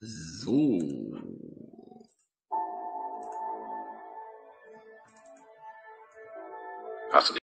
So. Hast du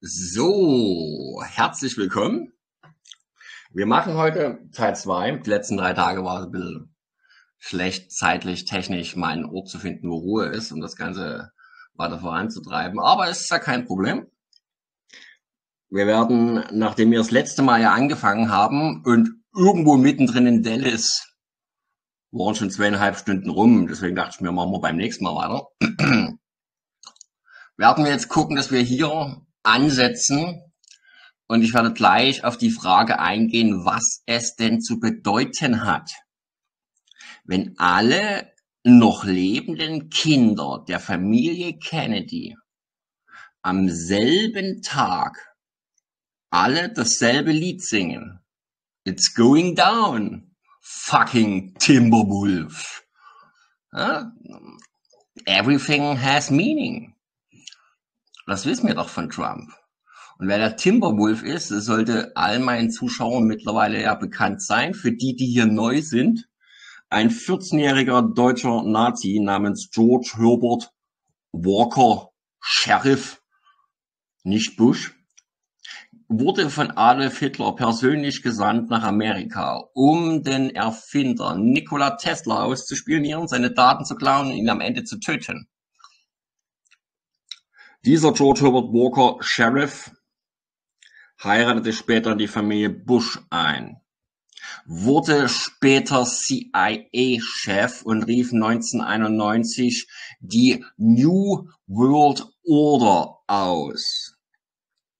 So, herzlich willkommen. Wir machen heute Teil 2. Die letzten drei Tage war es ein bisschen schlecht zeitlich, technisch, mal einen Ort zu finden, wo Ruhe ist, um das Ganze weiter voranzutreiben. Aber es ist ja kein Problem. Wir werden, nachdem wir das letzte Mal ja angefangen haben und irgendwo mittendrin in Dallas waren schon zweieinhalb Stunden rum, deswegen dachte ich mir, machen wir beim nächsten Mal weiter. Werden wir jetzt gucken, dass wir hier ansetzen und ich werde gleich auf die Frage eingehen, was es denn zu bedeuten hat, wenn alle noch lebenden Kinder der Familie Kennedy am selben Tag alle dasselbe Lied singen. It's going down, fucking Timberwolf. Everything has meaning. Das wissen wir doch von Trump. Und wer der Timberwolf ist, das sollte all meinen Zuschauern mittlerweile ja bekannt sein. Für die, die hier neu sind, ein 14-jähriger deutscher Nazi namens George Herbert Walker Sheriff, nicht Bush, wurde von Adolf Hitler persönlich gesandt nach Amerika, um den Erfinder Nikola Tesla auszuspionieren, seine Daten zu klauen und ihn am Ende zu töten. Dieser George Herbert Walker Sheriff heiratete später die Familie Bush ein wurde später CIA-Chef und rief 1991 die New World Order aus.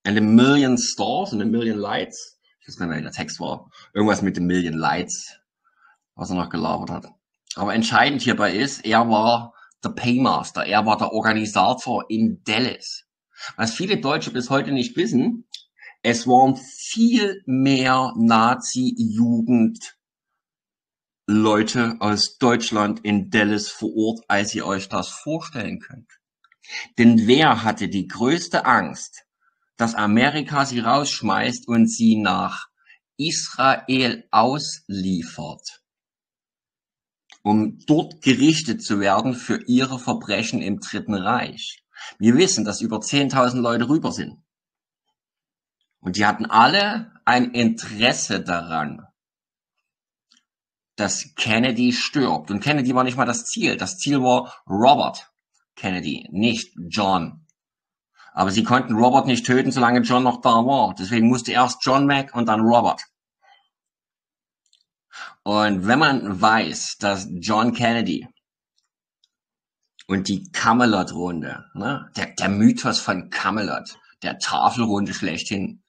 And a Million Stars and a Million Lights. Ich weiß gar nicht, wie der Text war. Irgendwas mit den Million Lights, was er noch gelabert hat. Aber entscheidend hierbei ist, er war der Paymaster, er war der Organisator in Dallas. Was viele Deutsche bis heute nicht wissen, es waren viel mehr Nazi-Jugend Leute aus Deutschland in Dallas vor Ort, als ihr euch das vorstellen könnt. Denn wer hatte die größte Angst, dass Amerika sie rausschmeißt und sie nach Israel ausliefert, um dort gerichtet zu werden für ihre Verbrechen im Dritten Reich? Wir wissen, dass über 10.000 Leute rüber sind. Und die hatten alle ein Interesse daran, dass Kennedy stirbt. Und Kennedy war nicht mal das Ziel. Das Ziel war Robert Kennedy, nicht John. Aber sie konnten Robert nicht töten, solange John noch da war. Deswegen musste erst John weg und dann Robert. Und wenn man weiß, dass John Kennedy und die Camelot-Runde, ne, der, der Mythos von Camelot, der Tafelrunde schlechthin,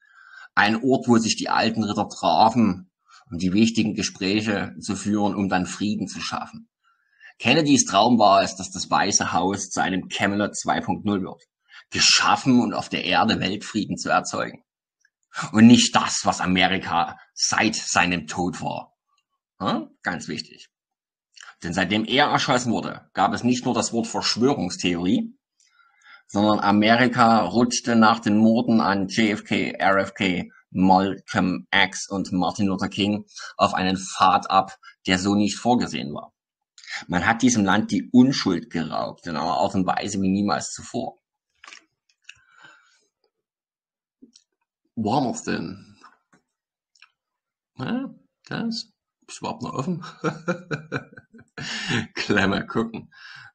ein Ort, wo sich die alten Ritter trafen, um die wichtigen Gespräche zu führen, um dann Frieden zu schaffen. Kennedys Traum war es, dass das Weiße Haus zu einem Camelot 2.0 wird. Geschaffen und auf der Erde Weltfrieden zu erzeugen. Und nicht das, was Amerika seit seinem Tod war. Hm? Ganz wichtig. Denn seitdem er erschossen wurde, gab es nicht nur das Wort Verschwörungstheorie, sondern Amerika rutschte nach den Morden an JFK, RFK, Malcolm X und Martin Luther King auf einen Pfad ab, der so nicht vorgesehen war. Man hat diesem Land die Unschuld geraubt, in einer Art und Weise wie niemals zuvor. Wir's denn? Ja, das ist überhaupt noch offen. Mal gucken.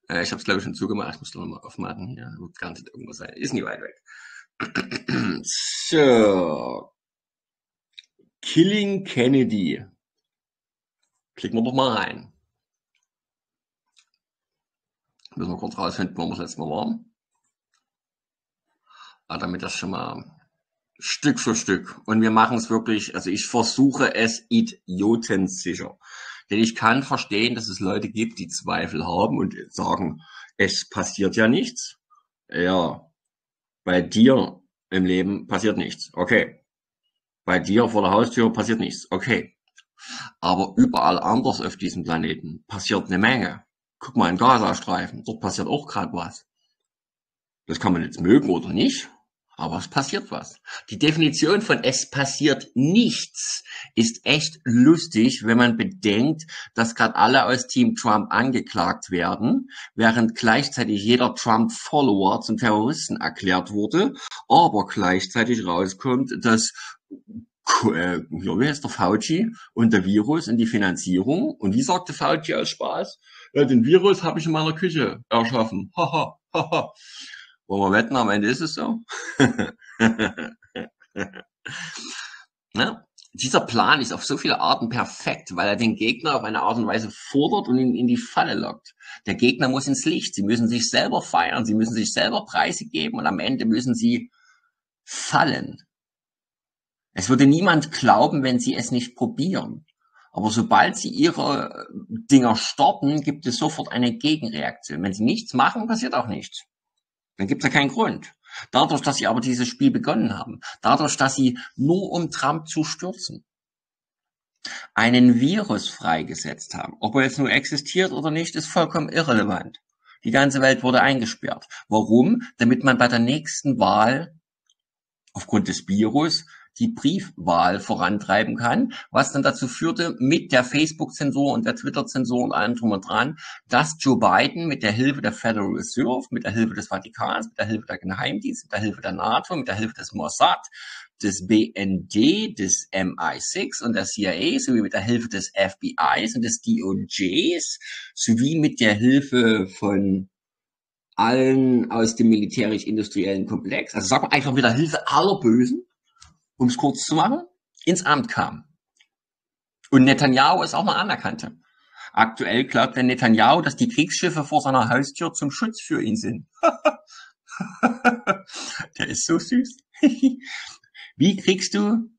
Äh, ich habe es glaube ich schon zugemacht. Ich muss noch mal aufmachen. Hier wird gar nicht irgendwo sein. Ist nie weit weg. so. Killing Kennedy. Klicken wir doch mal rein. Müssen wir kurz rausfinden, wo wir das letzte Mal waren. Aber ah, damit das schon mal Stück für Stück. Und wir machen es wirklich, also ich versuche es idiotensicher. Denn ich kann verstehen, dass es Leute gibt, die Zweifel haben und sagen, es passiert ja nichts. Ja, bei dir im Leben passiert nichts. Okay. Bei dir vor der Haustür passiert nichts. Okay. Aber überall anders auf diesem Planeten passiert eine Menge. Guck mal in Gazastreifen, dort passiert auch gerade was. Das kann man jetzt mögen oder nicht. Aber es passiert was. Die Definition von es passiert nichts ist echt lustig, wenn man bedenkt, dass gerade alle aus Team Trump angeklagt werden, während gleichzeitig jeder Trump-Follower zum Terroristen erklärt wurde, aber gleichzeitig rauskommt, dass äh, wie heißt der Fauci und der Virus in die Finanzierung. Und wie sagte Fauci als Spaß? Ja, den Virus habe ich in meiner Küche erschaffen. Haha, haha. Wollen wir wetten, am Ende ist es so? ne? Dieser Plan ist auf so viele Arten perfekt, weil er den Gegner auf eine Art und Weise fordert und ihn in die Falle lockt. Der Gegner muss ins Licht. Sie müssen sich selber feiern. Sie müssen sich selber Preise geben und am Ende müssen sie fallen. Es würde niemand glauben, wenn sie es nicht probieren. Aber sobald sie ihre Dinger starten, gibt es sofort eine Gegenreaktion. Wenn sie nichts machen, passiert auch nichts. Dann gibt es ja keinen Grund. Dadurch, dass sie aber dieses Spiel begonnen haben, dadurch, dass sie nur um Trump zu stürzen, einen Virus freigesetzt haben, ob er jetzt nur existiert oder nicht, ist vollkommen irrelevant. Die ganze Welt wurde eingesperrt. Warum? Damit man bei der nächsten Wahl aufgrund des Virus die Briefwahl vorantreiben kann, was dann dazu führte, mit der Facebook-Zensur und der Twitter-Zensur und allem drum und dran, dass Joe Biden mit der Hilfe der Federal Reserve, mit der Hilfe des Vatikans, mit der Hilfe der Geheimdienste, mit der Hilfe der NATO, mit der Hilfe des Mossad, des BND, des MI6 und der CIA sowie mit der Hilfe des FBIs und des DOJs sowie mit der Hilfe von allen aus dem militärisch-industriellen Komplex, also sagen wir einfach mit der Hilfe aller Bösen, um es kurz zu machen, ins Amt kam. Und Netanyahu es auch mal anerkannte. Aktuell glaubt der Netanyahu, dass die Kriegsschiffe vor seiner Haustür zum Schutz für ihn sind. der ist so süß. Wie kriegst du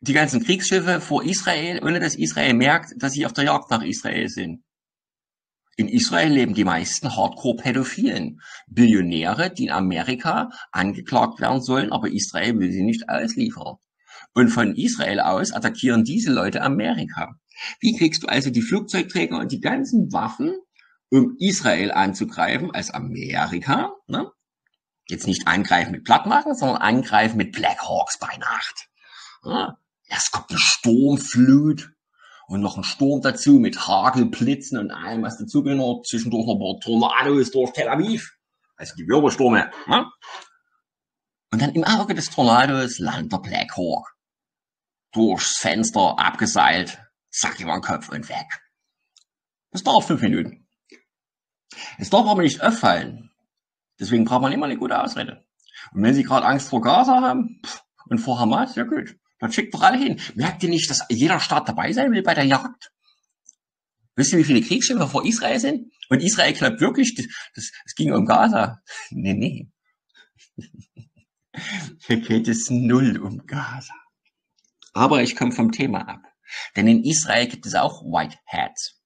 die ganzen Kriegsschiffe vor Israel, ohne dass Israel merkt, dass sie auf der Jagd nach Israel sind? In Israel leben die meisten Hardcore-Pädophilen, Billionäre, die in Amerika angeklagt werden sollen, aber Israel will sie nicht ausliefern. Und von Israel aus attackieren diese Leute Amerika. Wie kriegst du also die Flugzeugträger und die ganzen Waffen, um Israel anzugreifen als Amerika? Ne? Jetzt nicht angreifen mit Plattmachen, sondern angreifen mit Black Hawks bei Nacht. Ja? Erst kommt eine Sturmflut, und noch ein Sturm dazu mit Hagel, Blitzen und allem, was dazugehört. Zwischendurch noch ein paar Tornados durch Tel Aviv. Also die Wirbelstürme. Ne? Und dann im Auge des Tornados landet der Black Hawk. Durchs Fenster abgeseilt, zack über den Kopf und weg. Das dauert fünf Minuten. Es darf aber nicht auffallen. Deswegen braucht man immer eine gute Ausrede. Und wenn Sie gerade Angst vor Gaza haben und vor Hamas, ja gut. Dann schickt doch alle hin. Merkt ihr nicht, dass jeder Staat dabei sein will bei der Jagd? Wisst ihr, wie viele Kriegsschiffe vor Israel sind? Und Israel klappt wirklich, das, das ging um Gaza. Nee, nee. Hier geht es null um Gaza. Aber ich komme vom Thema ab. Denn in Israel gibt es auch White Hats,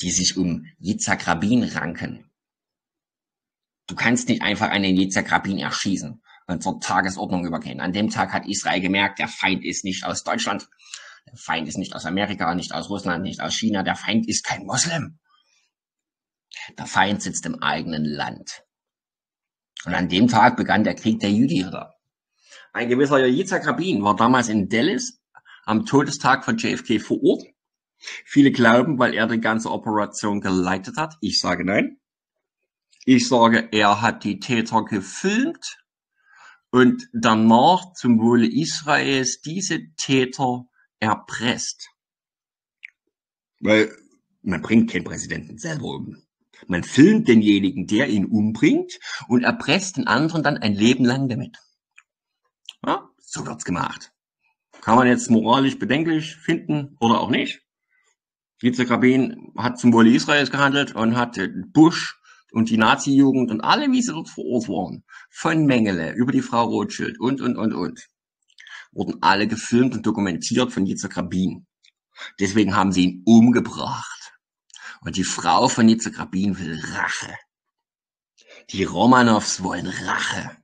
die sich um Yitzhak Rabin ranken. Du kannst nicht einfach einen Yitzhak Rabin erschießen zur Tagesordnung übergehen. An dem Tag hat Israel gemerkt, der Feind ist nicht aus Deutschland, der Feind ist nicht aus Amerika, nicht aus Russland, nicht aus China, der Feind ist kein Moslem. Der Feind sitzt im eigenen Land. Und an dem Tag begann der Krieg der Jüdier. Ein gewisser Yitzhak Rabin war damals in Dallas am Todestag von JFK vor Ort. Viele glauben, weil er die ganze Operation geleitet hat. Ich sage nein. Ich sage, er hat die Täter gefilmt und danach zum Wohle Israels diese Täter erpresst. Weil man bringt keinen Präsidenten selber um. Man filmt denjenigen, der ihn umbringt und erpresst den anderen dann ein Leben lang damit. Ja, so wird's gemacht. Kann man jetzt moralisch bedenklich finden oder auch nicht. Yitzhak Rabin hat zum Wohle Israels gehandelt und hat Bush und die Nazi-Jugend und alle, wie sie dort vor Ort waren, von Mengele über die Frau Rothschild und, und, und, und, wurden alle gefilmt und dokumentiert von Yitzhak Rabin. Deswegen haben sie ihn umgebracht. Und die Frau von Yitzhak Rabin will Rache. Die Romanows wollen Rache.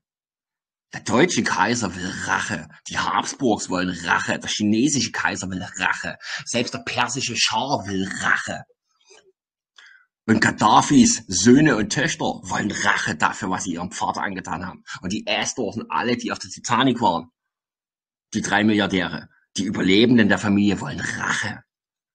Der deutsche Kaiser will Rache. Die Habsburgs wollen Rache. Der chinesische Kaiser will Rache. Selbst der persische Schar will Rache. Und Gaddafis Söhne und Töchter wollen Rache dafür, was sie ihrem Vater angetan haben. Und die Astors und alle, die auf der Titanic waren, die drei Milliardäre, die Überlebenden der Familie wollen Rache.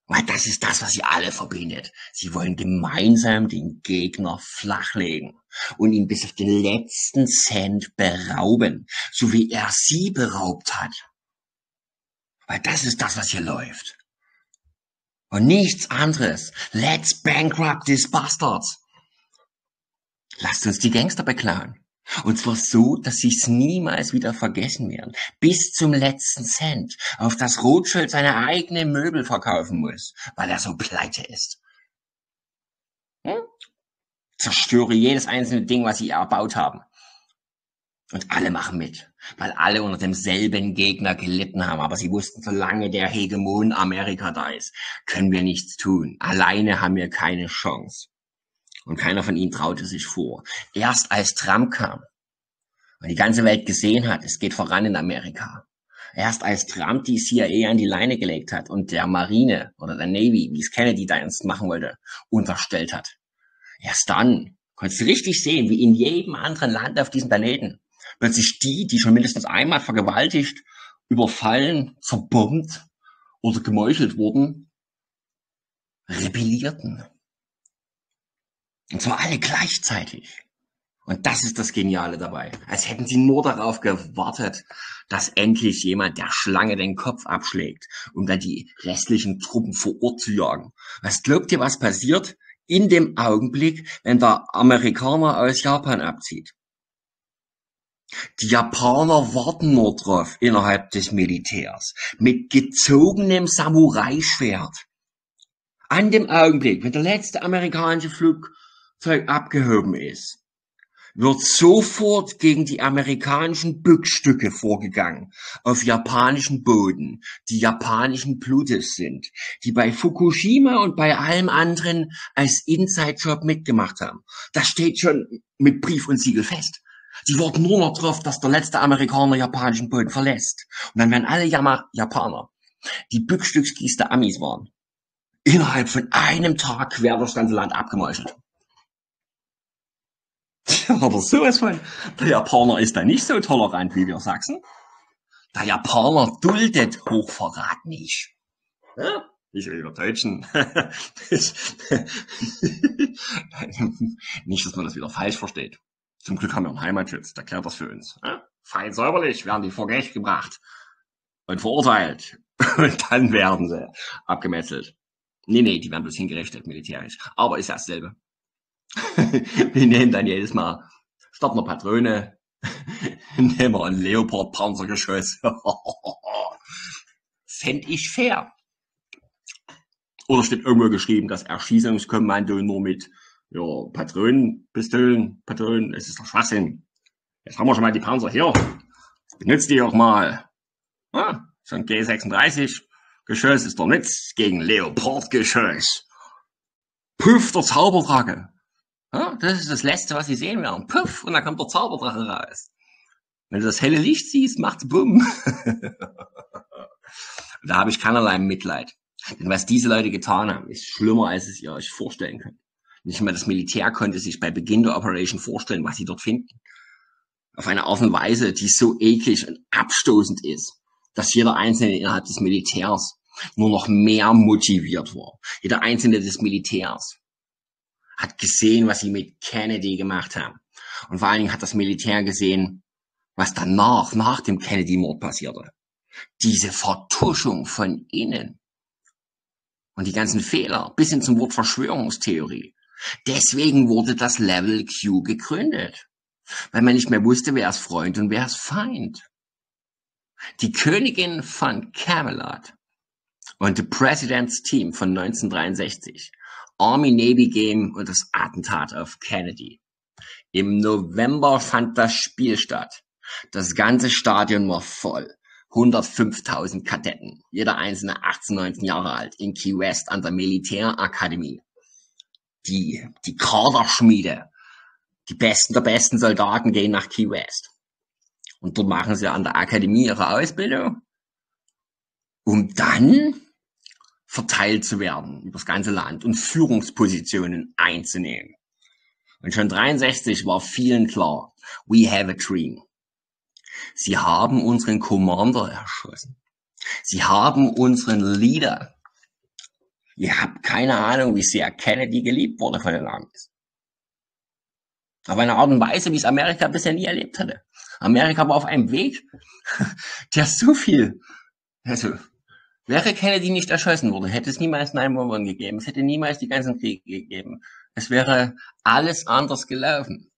Weil das ist das, was sie alle verbindet. Sie wollen gemeinsam den Gegner flachlegen und ihn bis auf den letzten Cent berauben, so wie er sie beraubt hat. Weil das ist das, was hier läuft. Und nichts anderes. Let's bankrupt these bastards. Lasst uns die Gangster beklauen. Und zwar so, dass sie es niemals wieder vergessen werden. Bis zum letzten Cent. Auf das Rothschild seine eigenen Möbel verkaufen muss, weil er so pleite ist. Hm? Zerstöre jedes einzelne Ding, was sie erbaut haben. Und alle machen mit, weil alle unter demselben Gegner gelitten haben. Aber sie wussten, solange der Hegemon Amerika da ist, können wir nichts tun. Alleine haben wir keine Chance. Und keiner von ihnen traute sich vor. Erst als Trump kam und die ganze Welt gesehen hat, es geht voran in Amerika. Erst als Trump die CIA an die Leine gelegt hat und der Marine oder der Navy, wie es Kennedy da einst machen wollte, unterstellt hat. Erst dann konntest du richtig sehen, wie in jedem anderen Land auf diesem Planeten plötzlich die, die schon mindestens einmal vergewaltigt, überfallen, zerbombt oder gemeuchelt wurden, rebellierten. Und zwar alle gleichzeitig. Und das ist das Geniale dabei. Als hätten sie nur darauf gewartet, dass endlich jemand der Schlange den Kopf abschlägt, um dann die restlichen Truppen vor Ort zu jagen. Was glaubt ihr, was passiert in dem Augenblick, wenn der Amerikaner aus Japan abzieht? Die Japaner warten nur drauf innerhalb des Militärs mit gezogenem Samurai-Schwert. An dem Augenblick, wenn der letzte amerikanische Flugzeug abgehoben ist, wird sofort gegen die amerikanischen Bückstücke vorgegangen auf japanischem Boden, die japanischen Blutes sind, die bei Fukushima und bei allem anderen als Inside-Job mitgemacht haben. Das steht schon mit Brief und Siegel fest. Die warten nur noch drauf, dass der letzte Amerikaner japanischen Boden verlässt. Und dann werden alle Jama Japaner, die Bückstückskiste Amis waren, innerhalb von einem Tag quer das ganze Land abgemeuchelt. Aber sowas von, der Japaner ist da nicht so tolerant wie wir Sachsen. Der Japaner duldet Hochverrat nicht. Ja? Nicht wie Deutschen. nicht, dass man das wieder falsch versteht. Zum Glück haben wir einen Heimatschutz, der klärt das für uns. Ja? Fein säuberlich werden die vor Gericht gebracht und verurteilt. Und dann werden sie abgemetzelt. Nee, nee, die werden bloß hingerichtet militärisch. Aber ist ja dasselbe. wir nehmen dann jedes Mal, statt einer Patrone, nehmen wir ein Leopard-Panzergeschoss. Fände ich fair. Oder steht irgendwo geschrieben, das Erschießungskommando nur mit ja, Patronen, Pistolen, Patronen, es ist doch Schwachsinn. Jetzt haben wir schon mal die Panzer hier. Benutzt die auch mal. Ah, so ein G36 Geschoss ist doch nichts gegen Leopard-Geschoss. Puff, der Zauberdrache. Ja, das ist das Letzte, was sie sehen werden. Puff, und dann kommt der Zauberdrache raus. Wenn du das helle Licht siehst, macht's bumm. da habe ich keinerlei Mitleid. Denn was diese Leute getan haben, ist schlimmer, als es ihr euch vorstellen könnt. Nicht mal das Militär konnte sich bei Beginn der Operation vorstellen, was sie dort finden. Auf eine Art und Weise, die so eklig und abstoßend ist, dass jeder Einzelne innerhalb des Militärs nur noch mehr motiviert war. Jeder Einzelne des Militärs hat gesehen, was sie mit Kennedy gemacht haben. Und vor allen Dingen hat das Militär gesehen, was danach, nach dem Kennedy-Mord passierte. Diese Vertuschung von innen. Und die ganzen Fehler, bis hin zum Wort Verschwörungstheorie. Deswegen wurde das Level Q gegründet. Weil man nicht mehr wusste, wer ist Freund und wer ist Feind. Die Königin von Camelot und The President's Team von 1963, Army-Navy Game und das Attentat auf Kennedy. Im November fand das Spiel statt. Das ganze Stadion war voll. 105.000 Kadetten, jeder einzelne 18, 19 Jahre alt, in Key West an der Militärakademie die, die Kaderschmiede, die besten der besten Soldaten gehen nach Key West. Und dort machen sie an der Akademie ihre Ausbildung, um dann verteilt zu werden über das ganze Land und Führungspositionen einzunehmen. Und schon 63 war vielen klar, we have a dream. Sie haben unseren Commander erschossen. Sie haben unseren Leader. Ihr habt keine Ahnung, wie sehr Kennedy geliebt wurde von den Amis. Auf eine Art und Weise, wie es Amerika bisher nie erlebt hatte. Amerika war auf einem Weg, der so viel, also, wäre Kennedy nicht erschossen worden, hätte es niemals 9-11 gegeben, es hätte niemals die ganzen Kriege gegeben. Es wäre alles anders gelaufen.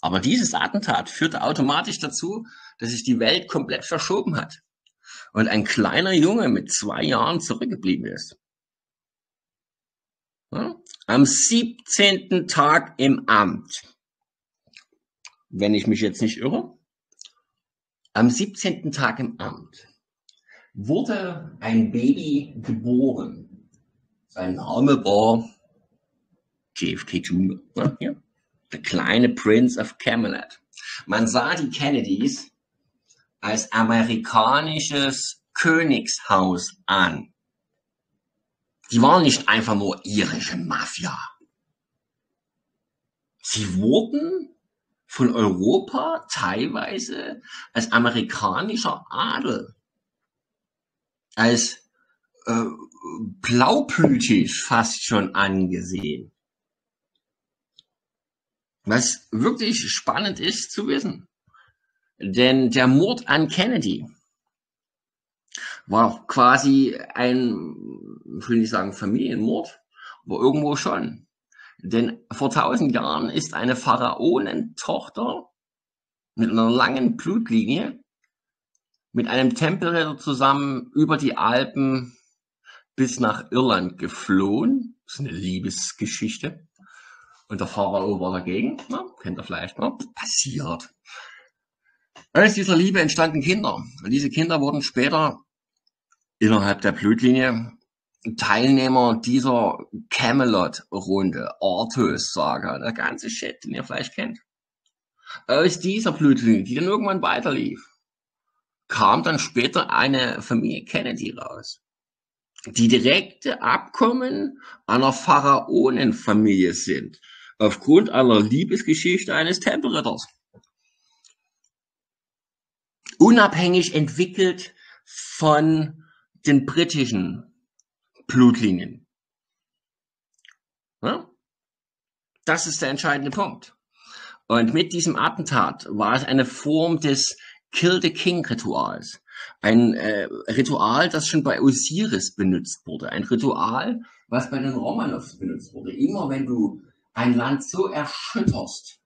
Aber dieses Attentat führte automatisch dazu, dass sich die Welt komplett verschoben hat und ein kleiner Junge mit zwei Jahren zurückgeblieben ist. Am 17. Tag im Amt, wenn ich mich jetzt nicht irre, am 17. Tag im Amt wurde ein Baby geboren. Sein Name war JFK Jr. Der kleine Prince of Camelot. Man sah die Kennedys als amerikanisches Königshaus an. Die waren nicht einfach nur irische Mafia. Sie wurden von Europa teilweise als amerikanischer Adel, als äh, blaublütig fast schon angesehen. Was wirklich spannend ist zu wissen. Denn der Mord an Kennedy war quasi ein, ich will nicht sagen Familienmord, aber irgendwo schon. Denn vor tausend Jahren ist eine Pharaonentochter mit einer langen Blutlinie mit einem Tempelritter zusammen über die Alpen bis nach Irland geflohen. Das ist eine Liebesgeschichte. Und der Pharao war dagegen. Na, kennt ihr vielleicht, ne? Passiert. Aus dieser Liebe entstanden Kinder. Und diese Kinder wurden später innerhalb der Blutlinie Teilnehmer dieser Camelot-Runde, Arthurs-Saga, der ganze Shit, den ihr vielleicht kennt. Aus dieser Blutlinie, die dann irgendwann weiterlief, kam dann später eine Familie Kennedy raus. Die direkte Abkommen einer Pharaonenfamilie sind, aufgrund einer Liebesgeschichte eines Tempelritters. Unabhängig entwickelt von den britischen Blutlinien. Ja? Das ist der entscheidende Punkt. Und mit diesem Attentat war es eine Form des Kill the King Rituals. Ein äh, Ritual, das schon bei Osiris benutzt wurde. Ein Ritual, was bei den Romanows benutzt wurde. Immer wenn du ein Land so erschütterst,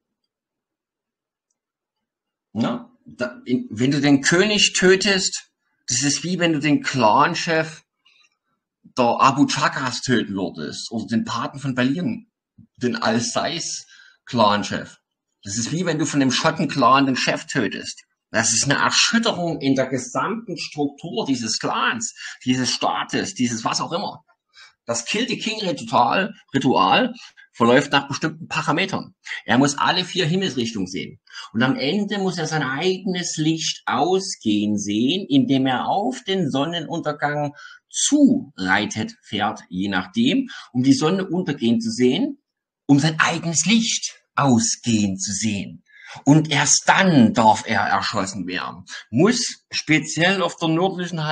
ja, da, in, wenn du den König tötest, das ist wie wenn du den Clanchef der Abu Chakras töten würdest oder den Paten von Berlin, den Al-Sais-Clan-Chef. Das ist wie wenn du von dem Schotten-Clan den Chef tötest. Das ist eine Erschütterung in der gesamten Struktur dieses Clans, dieses Staates, dieses was auch immer. Das Kill the King Ritual, Ritual verläuft nach bestimmten Parametern. Er muss alle vier Himmelsrichtungen sehen. Und am Ende muss er sein eigenes Licht ausgehen sehen, indem er auf den Sonnenuntergang zureitet, fährt, je nachdem, um die Sonne untergehen zu sehen, um sein eigenes Licht ausgehen zu sehen. Und erst dann darf er erschossen werden. Muss speziell auf der nördlichen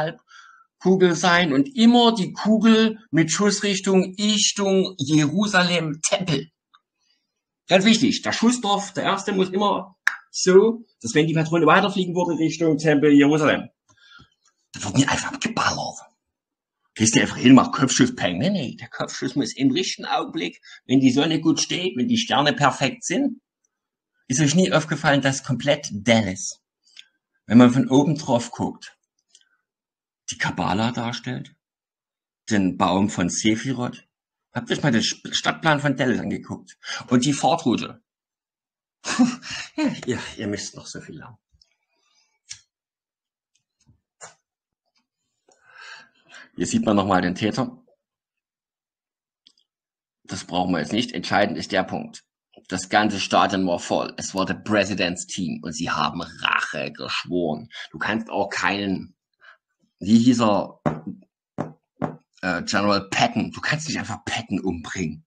Halbkugel sein und immer die Kugel mit Schussrichtung Richtung Jerusalem Tempel. Ganz wichtig, der Schussdorf, der erste muss immer so, dass wenn die Patrone weiterfliegen würde Richtung Tempel Jerusalem, da wird nicht einfach geballert. Gehst du einfach hin, mach Kopfschuss, peng. Nee, nee, der Kopfschuss muss im richtigen Augenblick, wenn die Sonne gut steht, wenn die Sterne perfekt sind. Ist euch nie aufgefallen, dass komplett Dallas, wenn man von oben drauf guckt, die Kabbala darstellt? Den Baum von Sephiroth? Habt ihr euch mal den Stadtplan von Dallas angeguckt? Und die Fahrtroute? ja, ihr, müsst noch so viel haben. Hier sieht man nochmal den Täter. Das brauchen wir jetzt nicht. Entscheidend ist der Punkt. Das ganze Stadion war voll. Es war der President's Team und sie haben Rache geschworen. Du kannst auch keinen, wie hieß er, äh, General Patton. Du kannst nicht einfach Patton umbringen.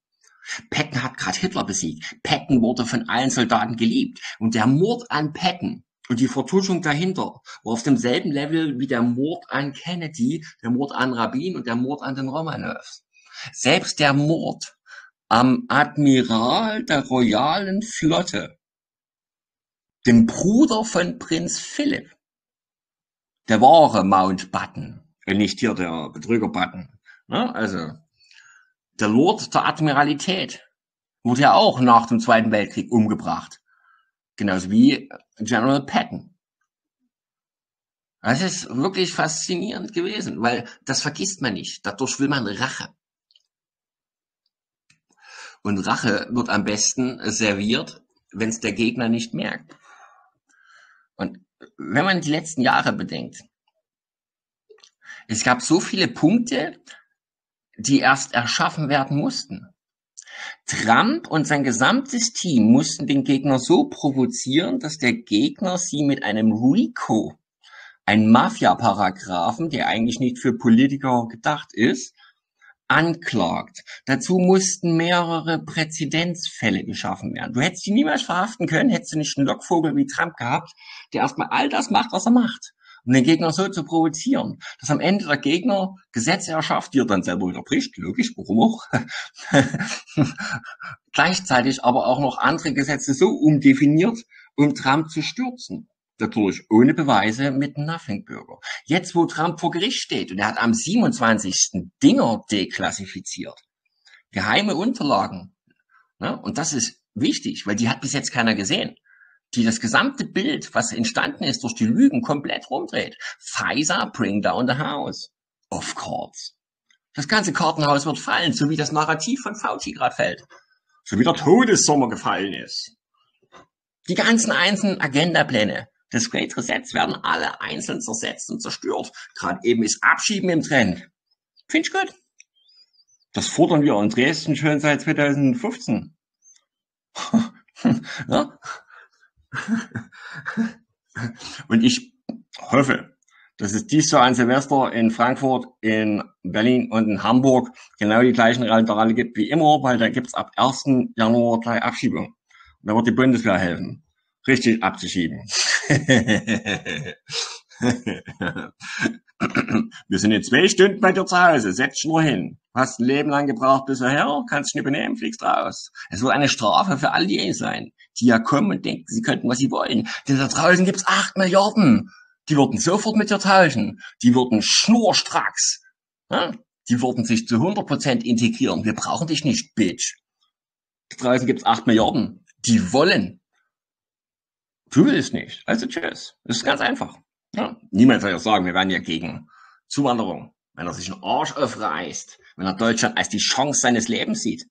Patton hat gerade Hitler besiegt. Patton wurde von allen Soldaten geliebt. Und der Mord an Patton und die Vertuschung dahinter war auf demselben Level wie der Mord an Kennedy, der Mord an Rabin und der Mord an den Romanovs. Selbst der Mord am Admiral der Royalen Flotte, dem Bruder von Prinz Philipp, der wahre Mountbatten, und nicht hier der Betrüger-Button. Ne? Also der Lord der Admiralität wurde ja auch nach dem Zweiten Weltkrieg umgebracht. Genauso wie General Patton. Das ist wirklich faszinierend gewesen, weil das vergisst man nicht. Dadurch will man Rache. Und Rache wird am besten serviert, wenn es der Gegner nicht merkt. Und wenn man die letzten Jahre bedenkt, es gab so viele Punkte, die erst erschaffen werden mussten. Trump und sein gesamtes Team mussten den Gegner so provozieren, dass der Gegner sie mit einem RICO, ein Mafia-Paragraphen, der eigentlich nicht für Politiker gedacht ist, anklagt. Dazu mussten mehrere Präzedenzfälle geschaffen werden. Du hättest ihn niemals verhaften können, hättest du nicht einen Lockvogel wie Trump gehabt, der erstmal all das macht, was er macht um den Gegner so zu provozieren, dass am Ende der Gegner Gesetze erschafft, die er dann selber wieder bricht, logisch, warum auch, gleichzeitig aber auch noch andere Gesetze so umdefiniert, um Trump zu stürzen. Natürlich ohne Beweise mit Nothing Bürger. Jetzt, wo Trump vor Gericht steht und er hat am 27. Dinger deklassifiziert, geheime Unterlagen, ne? und das ist wichtig, weil die hat bis jetzt keiner gesehen die das gesamte Bild, was entstanden ist durch die Lügen, komplett rumdreht. Pfizer, bring down the house. Of course. Das ganze Kartenhaus wird fallen, so wie das Narrativ von Fauci gerade fällt. So wie der Todessommer gefallen ist. Die ganzen einzelnen Agendapläne des Great Resets werden alle einzeln zersetzt und zerstört. Gerade eben ist Abschieben im Trend. Finde ich gut. Das fordern wir in Dresden schon seit 2015. ja? Und ich hoffe, dass es dies Jahr an Silvester in Frankfurt, in Berlin und in Hamburg genau die gleichen Randale gibt wie immer, weil da gibt's ab 1. Januar gleich Abschiebung. Und da wird die Bundeswehr helfen, richtig abzuschieben. Wir sind in zwei Stunden bei dir zu Hause. Setz dich nur hin. Hast ein Leben lang gebraucht bis hierher, kannst dich nicht benehmen, fliegst raus. Es wird eine Strafe für all die sein, die ja kommen und denken, sie könnten, was sie wollen. Denn da draußen gibt's acht Milliarden. Die würden sofort mit dir tauschen. Die würden schnurstracks. Ja? Die würden sich zu 100% integrieren. Wir brauchen dich nicht, Bitch. Da draußen gibt's acht Milliarden. Die wollen. Du willst nicht. Also tschüss. Das ist ganz einfach. Ja, niemand soll ja sagen, wir werden ja gegen Zuwanderung. Wenn er sich einen Arsch aufreißt, wenn er Deutschland als die Chance seines Lebens sieht.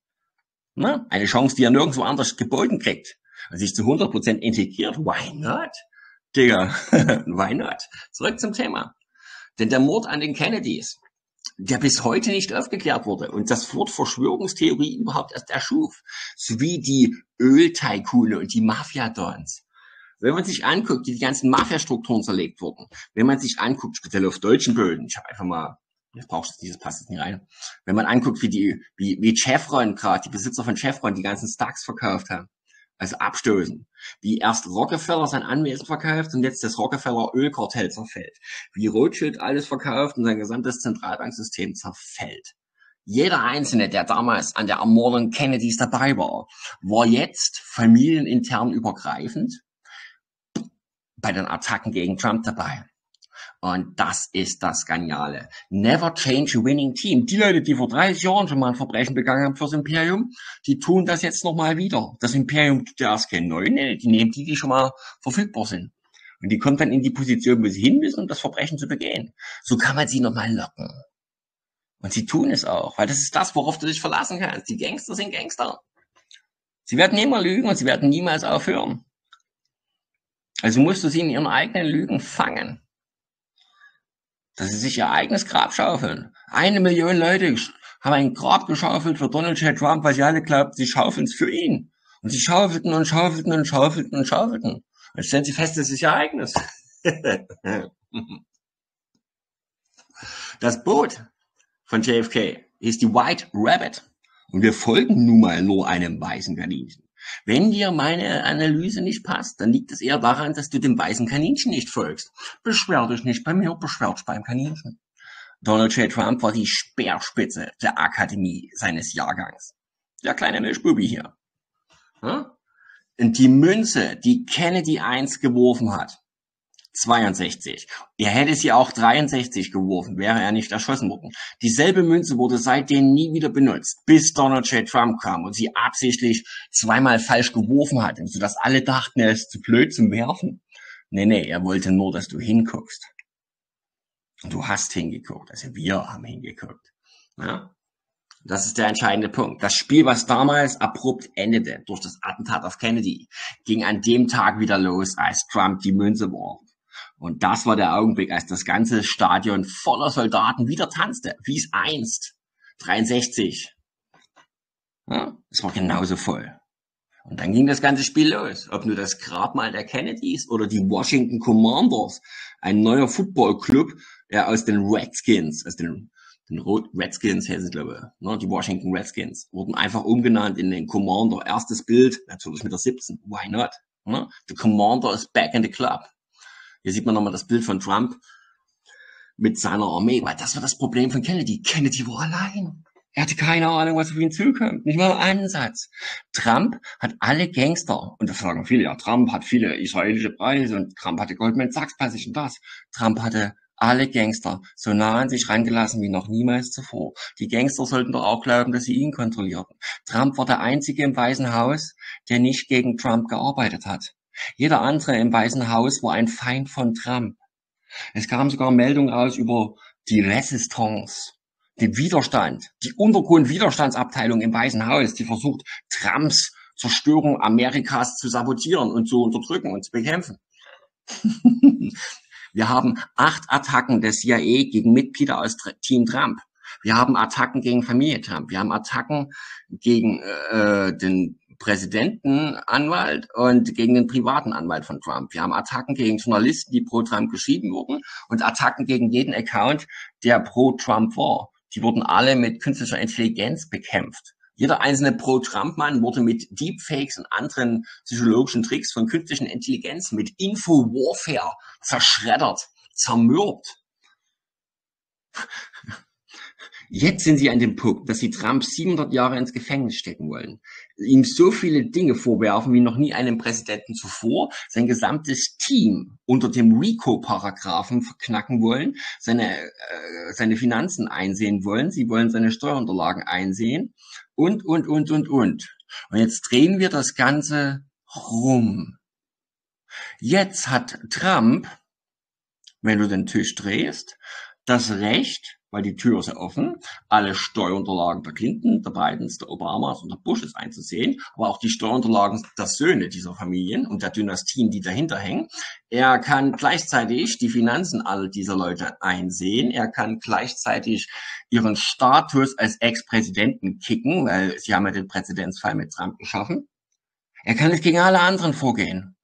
Na, eine Chance, die er nirgendwo anders geboten kriegt. Und sich zu 100% integriert. Why not? Digga, why not? Zurück zum Thema. Denn der Mord an den Kennedys, der bis heute nicht aufgeklärt wurde und das Wort Verschwörungstheorie überhaupt erst erschuf, sowie die Öltaikune und die Mafia-Dons, wenn man sich anguckt, wie die ganzen Mafia-Strukturen zerlegt wurden, wenn man sich anguckt, speziell auf deutschen Böden, ich habe einfach mal, jetzt brauchst du dieses passt jetzt nicht rein, wenn man anguckt, wie die, wie, wie Chevron gerade, die Besitzer von Chevron, die ganzen Stocks verkauft haben, also abstoßen, wie erst Rockefeller sein Anwesen verkauft und jetzt das Rockefeller Ölkartell zerfällt, wie Rothschild alles verkauft und sein gesamtes Zentralbanksystem zerfällt. Jeder Einzelne, der damals an der Ermordung Kennedys dabei war, war jetzt familienintern übergreifend bei den Attacken gegen Trump dabei. Und das ist das Geniale. Never change a winning team. Die Leute, die vor 30 Jahren schon mal ein Verbrechen begangen haben fürs Imperium, die tun das jetzt nochmal wieder. Das Imperium tut ja erst keinen neuen, die nehmen die, die schon mal verfügbar sind. Und die kommen dann in die Position, wo sie hin müssen, um das Verbrechen zu begehen. So kann man sie nochmal locken. Und sie tun es auch, weil das ist das, worauf du dich verlassen kannst. Die Gangster sind Gangster. Sie werden immer lügen und sie werden niemals aufhören. Also musst du sie in ihren eigenen Lügen fangen. Dass sie sich ihr eigenes Grab schaufeln. Eine Million Leute haben ein Grab geschaufelt für Donald J. Trump, weil sie alle glaubten, sie schaufeln es für ihn. Und sie schaufelten und schaufelten und schaufelten und schaufelten. Und stellen sie fest, es ist ihr eigenes. das Boot von JFK ist die White Rabbit. Und wir folgen nun mal nur einem weißen Kaninchen. Wenn dir meine Analyse nicht passt, dann liegt es eher daran, dass du dem weißen Kaninchen nicht folgst. Beschwer dich nicht bei mir, beschwer dich beim Kaninchen. Donald J. Trump war die Speerspitze der Akademie seines Jahrgangs. Der kleine Milchbubi hier. Und die Münze, die Kennedy einst geworfen hat, 62. Er hätte sie auch 63 geworfen, wäre er nicht erschossen worden. Dieselbe Münze wurde seitdem nie wieder benutzt, bis Donald J. Trump kam und sie absichtlich zweimal falsch geworfen hat, sodass alle dachten, er ist zu blöd zum Werfen. Nee, nee, er wollte nur, dass du hinguckst. Und du hast hingeguckt, also wir haben hingeguckt. Ja? Das ist der entscheidende Punkt. Das Spiel, was damals abrupt endete durch das Attentat auf Kennedy, ging an dem Tag wieder los, als Trump die Münze warf. Und das war der Augenblick, als das ganze Stadion voller Soldaten wieder tanzte, wie es einst 63. Ja, es war genauso voll. Und dann ging das ganze Spiel los. Ob nur das Grabmal der Kennedys oder die Washington Commanders, ein neuer Footballclub, der aus den Redskins, aus den, den Redskins heißt es, glaube ich, ne, die Washington Redskins, wurden einfach umgenannt in den Commander. Erstes Bild, natürlich mit der 17. Why not? Ne? The Commander is back in the club. Hier sieht man nochmal das Bild von Trump mit seiner Armee, weil das war das Problem von Kennedy. Kennedy war allein. Er hatte keine Ahnung, was auf ihn zukommt. Nicht mal einen Ansatz. Trump hat alle Gangster, und das sagen viele, ja, Trump hat viele israelische Preise und Trump hatte Goldman Sachs bei sich und das. Trump hatte alle Gangster so nah an sich rangelassen wie noch niemals zuvor. Die Gangster sollten doch auch glauben, dass sie ihn kontrollierten. Trump war der Einzige im Weißen Haus, der nicht gegen Trump gearbeitet hat. Jeder andere im Weißen Haus war ein Feind von Trump. Es kam sogar Meldungen raus über die Resistance, den Widerstand, die Untergrundwiderstandsabteilung im Weißen Haus, die versucht, Trumps Zerstörung Amerikas zu sabotieren und zu unterdrücken und zu bekämpfen. Wir haben acht Attacken der CIA gegen Mitglieder aus Team Trump. Wir haben Attacken gegen Familie Trump. Wir haben Attacken gegen äh, den Präsidentenanwalt und gegen den privaten Anwalt von Trump. Wir haben Attacken gegen Journalisten, die pro Trump geschrieben wurden und Attacken gegen jeden Account, der pro Trump war. Die wurden alle mit künstlicher Intelligenz bekämpft. Jeder einzelne Pro-Trump-Mann wurde mit Deepfakes und anderen psychologischen Tricks von künstlichen Intelligenz mit Info-Warfare zerschreddert, zermürbt. Jetzt sind sie an dem Punkt, dass sie Trump 700 Jahre ins Gefängnis stecken wollen, ihm so viele Dinge vorwerfen wie noch nie einem Präsidenten zuvor, sein gesamtes Team unter dem RICO-Paragraphen verknacken wollen, seine, äh, seine Finanzen einsehen wollen, sie wollen seine Steuerunterlagen einsehen und, und, und, und, und. Und jetzt drehen wir das Ganze rum. Jetzt hat Trump, wenn du den Tisch drehst, das Recht, weil die Tür ist ja offen, alle Steuerunterlagen der Clinton, der Bidens, der Obamas und der Bushes einzusehen, aber auch die Steuerunterlagen der Söhne dieser Familien und der Dynastien, die dahinter hängen. Er kann gleichzeitig die Finanzen all dieser Leute einsehen. Er kann gleichzeitig ihren Status als Ex-Präsidenten kicken, weil sie haben ja den Präzedenzfall mit Trump geschaffen. Er kann jetzt gegen alle anderen vorgehen.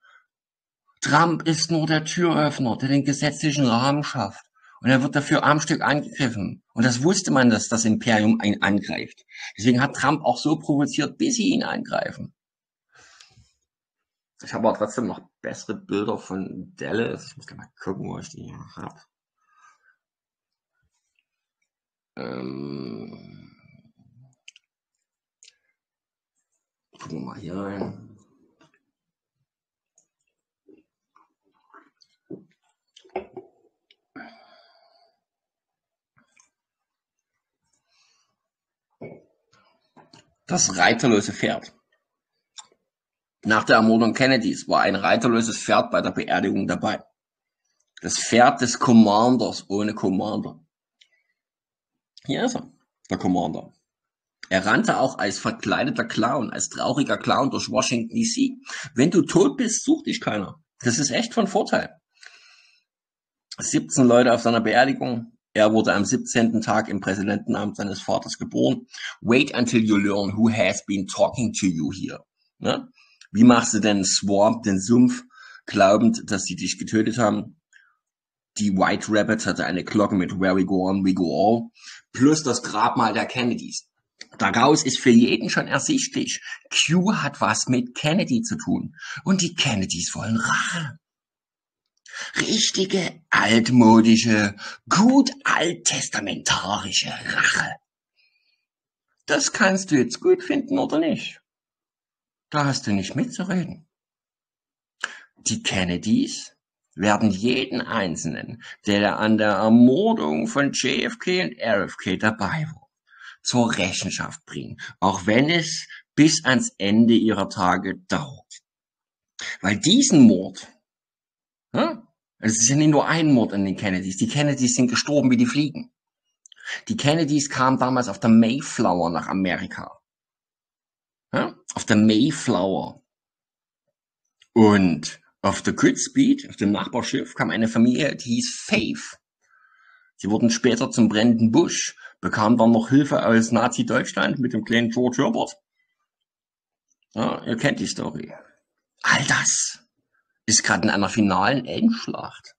Trump ist nur der Türöffner, der den gesetzlichen Rahmen schafft. Und er wird dafür am Stück angegriffen. Und das wusste man, dass das Imperium ihn angreift. Deswegen hat Trump auch so provoziert, bis sie ihn angreifen. Ich habe aber trotzdem noch bessere Bilder von Dallas. Ich muss gleich mal gucken, wo ich die habe. Ähm, gucken wir mal hier rein. Das reiterlose Pferd. Nach der Ermordung Kennedys war ein reiterloses Pferd bei der Beerdigung dabei. Das Pferd des Commanders ohne Commander. Hier ist er, der Commander. Er rannte auch als verkleideter Clown, als trauriger Clown durch Washington DC. Wenn du tot bist, sucht dich keiner. Das ist echt von Vorteil. 17 Leute auf seiner Beerdigung, er wurde am 17. Tag im Präsidentenamt seines Vaters geboren. Wait until you learn who has been talking to you here. Ne? Wie machst du denn Swamp, den Sumpf, glaubend, dass sie dich getötet haben? Die White Rabbit hatte eine Glocke mit Where we go on, we go all, plus das Grabmal der Kennedys. Daraus ist für jeden schon ersichtlich, Q hat was mit Kennedy zu tun und die Kennedys wollen Rache. Richtige, altmodische, gut alttestamentarische Rache. Das kannst du jetzt gut finden oder nicht. Da hast du nicht mitzureden. Die Kennedys werden jeden Einzelnen, der an der Ermordung von JFK und RFK dabei war, zur Rechenschaft bringen, auch wenn es bis ans Ende ihrer Tage dauert. Weil diesen Mord, ja, es ist ja nicht nur ein Mord an den Kennedys, die Kennedys sind gestorben wie die Fliegen. Die Kennedys kamen damals auf der Mayflower nach Amerika. Ja, auf der Mayflower. Und auf der Goodspeed, auf dem Nachbarschiff, kam eine Familie, die hieß Faith. Sie wurden später zum brennenden Busch, bekamen dann noch Hilfe aus Nazi-Deutschland mit dem kleinen George Herbert. Ja, ihr kennt die Story. All das ist gerade in einer finalen Endschlacht.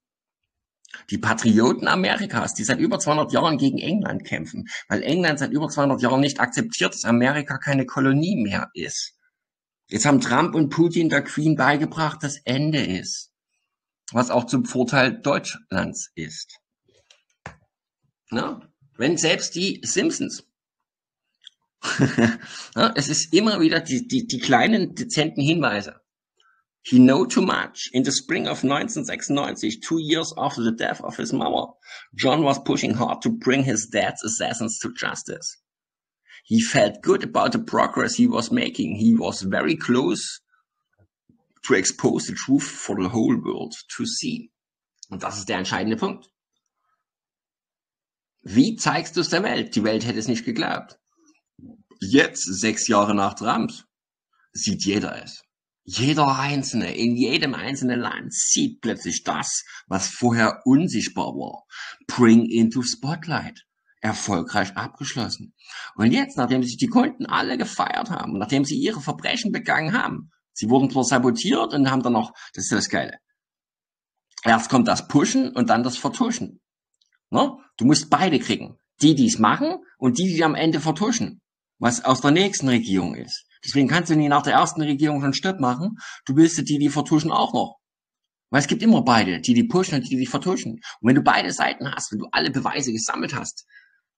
Die Patrioten Amerikas, die seit über 200 Jahren gegen England kämpfen, weil England seit über 200 Jahren nicht akzeptiert, dass Amerika keine Kolonie mehr ist. Jetzt haben Trump und Putin der Queen beigebracht, dass Ende ist. Was auch zum Vorteil Deutschlands ist. Na, wenn selbst die Simpsons. ja, es ist immer wieder die, die, die kleinen, dezenten Hinweise. He know too much. In the spring of 1996, two years after the death of his mother, John was pushing hard to bring his dad's assassins to justice. He felt good about the progress he was making. He was very close to expose the truth for the whole world to see. Und das ist der entscheidende Punkt. Wie zeigst du es der Welt? Die Welt hätte es nicht geglaubt. Jetzt, sechs Jahre nach Trump, sieht jeder es. Jeder Einzelne in jedem einzelnen Land sieht plötzlich das, was vorher unsichtbar war. Bring into Spotlight erfolgreich abgeschlossen. Und jetzt, nachdem sich die Kunden alle gefeiert haben, nachdem sie ihre Verbrechen begangen haben, sie wurden zwar sabotiert und haben dann noch, das ist das Geile. Erst kommt das Pushen und dann das Vertuschen. Ne? Du musst beide kriegen. Die, die es machen und die, die am Ende vertuschen. Was aus der nächsten Regierung ist. Deswegen kannst du nicht nach der ersten Regierung schon Stopp machen. Du willst die, die vertuschen, auch noch. Weil es gibt immer beide, die die pushen und die, die vertuschen. Und wenn du beide Seiten hast, wenn du alle Beweise gesammelt hast,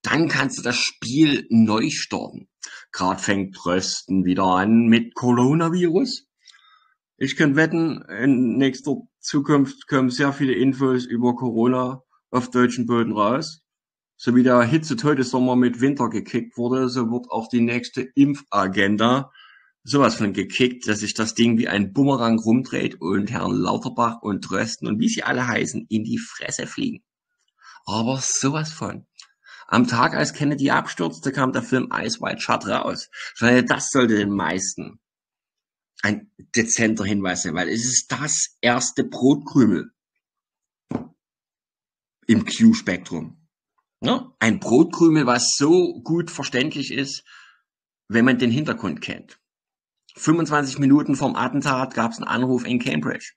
dann kannst du das Spiel neu starten. Gerade fängt Rösten wieder an mit Coronavirus. Ich kann wetten, in nächster Zukunft kommen sehr viele Infos über Corona auf deutschen Boden raus. So wie der Hitze-Todessommer mit Winter gekickt wurde, so wird auch die nächste Impfagenda sowas von gekickt, dass sich das Ding wie ein Bumerang rumdreht und Herrn Lauterbach und Rösten und wie sie alle heißen, in die Fresse fliegen. Aber sowas von. Am Tag, als Kennedy abstürzte, kam der Film Ice White Shut raus. Das sollte den meisten ein dezenter Hinweis sein, weil es ist das erste Brotkrümel im Q-Spektrum. Ja? Ein Brotkrümel, was so gut verständlich ist, wenn man den Hintergrund kennt. 25 Minuten vom Attentat gab es einen Anruf in Cambridge.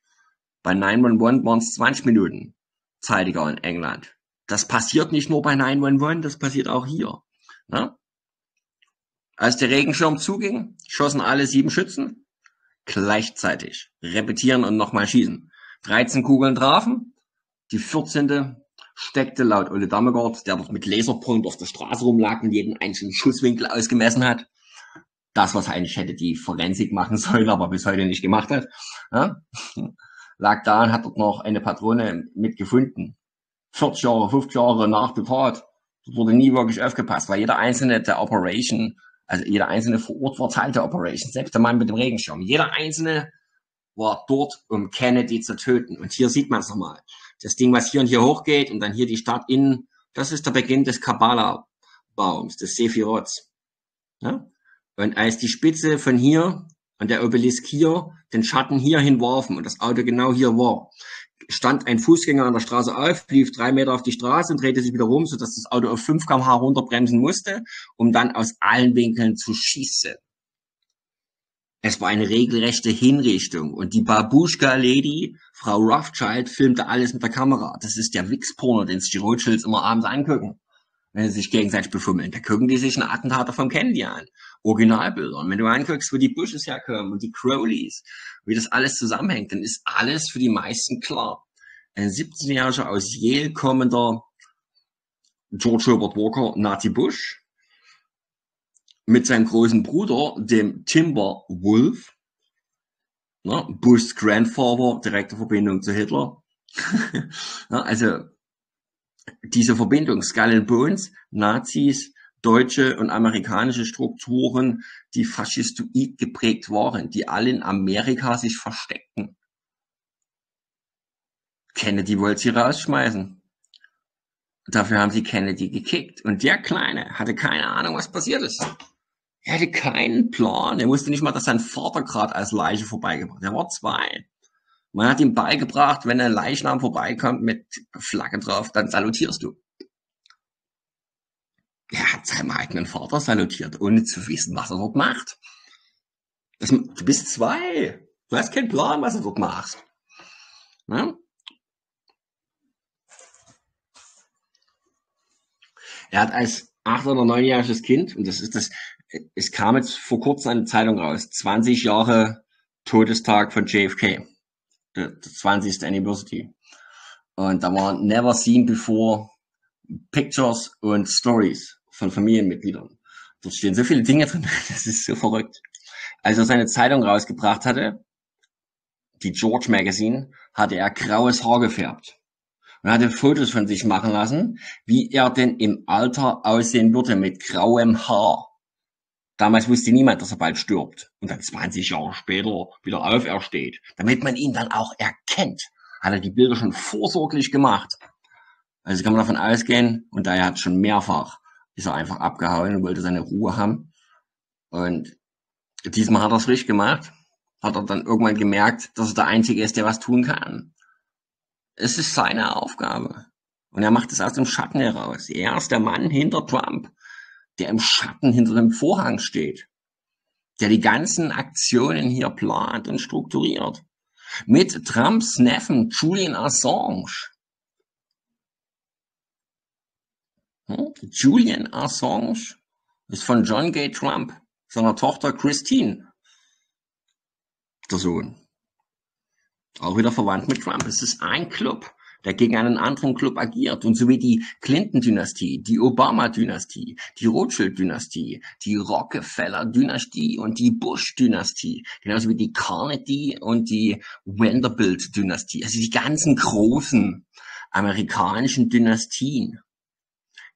Bei 911 waren es 20 Minuten zeitiger in England. Das passiert nicht nur bei 911, das passiert auch hier. Ne? Als der Regenschirm zuging, schossen alle sieben Schützen gleichzeitig. Repetieren und nochmal schießen. 13 Kugeln trafen. Die 14. steckte laut Ole Dammegard, der dort mit Laserpoint auf der Straße rumlag und jeden einzelnen Schusswinkel ausgemessen hat. Das, was eigentlich hätte die Forensik machen sollen, aber bis heute nicht gemacht hat. Ja? Lag da und hat dort noch eine Patrone mitgefunden. 40 Jahre, 50 Jahre nach der Tat wurde nie wirklich aufgepasst, weil jeder einzelne der Operation, also jeder einzelne vor Ort war Teil der Operation, selbst der Mann mit dem Regenschirm, jeder einzelne war dort, um Kennedy zu töten. Und hier sieht man es nochmal. Das Ding, was hier und hier hochgeht und dann hier die Stadt innen, das ist der Beginn des Kabbalah-Baums, des Sephiroths. Ja? Und als die Spitze von hier und der Obelisk hier den Schatten hier hinwarfen und das Auto genau hier war, stand ein Fußgänger an der Straße auf, lief drei Meter auf die Straße und drehte sich wieder rum, sodass das Auto auf 5 kmh runterbremsen musste, um dann aus allen Winkeln zu schießen. Es war eine regelrechte Hinrichtung. Und die Babuschka-Lady, Frau Rothschild, filmte alles mit der Kamera. Das ist der Wix-Porno, den sich die Rothschilds immer abends angucken. Wenn sie sich gegenseitig befummeln. Da gucken die sich einen Attentater vom Kennedy an. Originalbilder. Und wenn du anguckst, wo die Bushes herkommen und die Crowleys, wie das alles zusammenhängt, dann ist alles für die meisten klar. Ein 17-jähriger aus Yale kommender George Herbert Walker, Nazi Bush, mit seinem großen Bruder, dem Timber Wolf, ne, Bushs Grandfather, direkte Verbindung zu Hitler. ja, also diese Verbindung Skull and Bones, Nazis, deutsche und amerikanische Strukturen, die faschistoid geprägt waren, die alle in Amerika sich versteckten. Kennedy wollte sie rausschmeißen. Dafür haben sie Kennedy gekickt. Und der Kleine hatte keine Ahnung, was passiert ist. Er hatte keinen Plan. Er wusste nicht mal, dass sein Vater gerade als Leiche vorbeigebracht. Er war zwei. Man hat ihm beigebracht, wenn ein Leichnam vorbeikommt mit Flagge drauf, dann salutierst du. Er hat seinem eigenen Vater salutiert, ohne zu wissen, was er dort macht. Das, du bist zwei. Du hast keinen Plan, was du dort machst. Ja? Er hat als acht- oder neunjähriges Kind, und das ist das, es kam jetzt vor kurzem eine Zeitung raus, 20 Jahre Todestag von JFK, der 20. Anniversary. Und da waren never seen before Pictures und Stories von Familienmitgliedern. Dort stehen so viele Dinge drin, das ist so verrückt. Als er seine Zeitung rausgebracht hatte, die George Magazine, hatte er graues Haar gefärbt und hatte Fotos von sich machen lassen, wie er denn im Alter aussehen würde mit grauem Haar. Damals wusste niemand, dass er bald stirbt und dann 20 Jahre später wieder aufersteht, damit man ihn dann auch erkennt. Hat er die Bilder schon vorsorglich gemacht. Also kann man davon ausgehen, und da er hat schon mehrfach, ist er einfach abgehauen und wollte seine Ruhe haben. Und diesmal hat er es richtig gemacht. Hat er dann irgendwann gemerkt, dass er der Einzige ist, der was tun kann. Es ist seine Aufgabe. Und er macht es aus dem Schatten heraus. Er ist der Mann hinter Trump, der im Schatten hinter dem Vorhang steht, der die ganzen Aktionen hier plant und strukturiert. Mit Trumps Neffen Julian Assange. Hm? Julian Assange ist von John Gay Trump, seiner Tochter Christine, der Sohn. Auch wieder verwandt mit Trump. Es ist ein Club, der gegen einen anderen Club agiert. Und so wie die Clinton-Dynastie, die Obama-Dynastie, die Rothschild-Dynastie, die Rockefeller-Dynastie und die Bush-Dynastie, genauso wie die Carnegie und die Vanderbilt-Dynastie, also die ganzen großen amerikanischen Dynastien,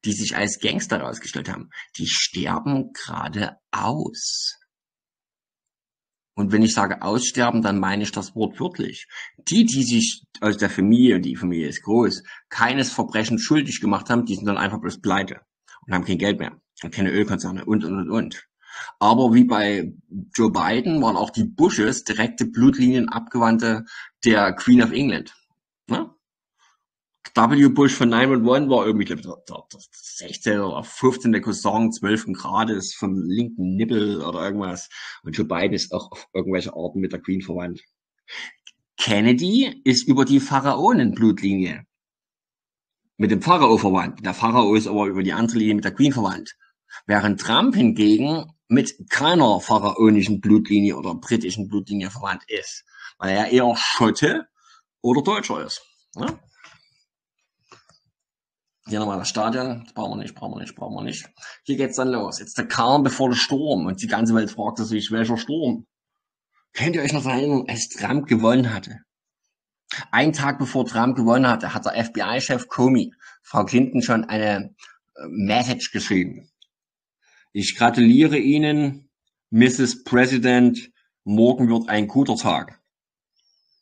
die sich als Gangster herausgestellt haben, die sterben gerade aus. Und wenn ich sage aussterben, dann meine ich das wortwörtlich. Die, die sich aus der Familie, die Familie ist groß, keines Verbrechens schuldig gemacht haben, die sind dann einfach bloß pleite und haben kein Geld mehr und keine Ölkonzerne und, und, und, und. Aber wie bei Joe Biden waren auch die Bushes direkte Blutlinien abgewandte der Queen of England. W. Bush von 911 war irgendwie, glaube ich, der, der 16. oder 15. Cousin 12. Grades vom linken Nippel oder irgendwas. Und Joe Biden ist auch auf irgendwelche Arten mit der Queen verwandt. Kennedy ist über die Pharaonenblutlinie mit dem Pharao verwandt. Der Pharao ist aber über die andere Linie mit der Queen verwandt. Während Trump hingegen mit keiner pharaonischen Blutlinie oder britischen Blutlinie verwandt ist, weil er eher Schotte oder Deutscher ist. Ne? Hier nochmal das Stadion. Das brauchen wir nicht, brauchen wir nicht, brauchen wir nicht. Hier geht's dann los. Jetzt der Calm bevor der Sturm. Und die ganze Welt fragte sich, welcher Sturm? Könnt ihr euch noch erinnern, als Trump gewonnen hatte? Ein Tag bevor Trump gewonnen hatte, hat der FBI-Chef Comey Frau Clinton schon eine äh, Message geschrieben. Ich gratuliere Ihnen, Mrs. President. Morgen wird ein guter Tag.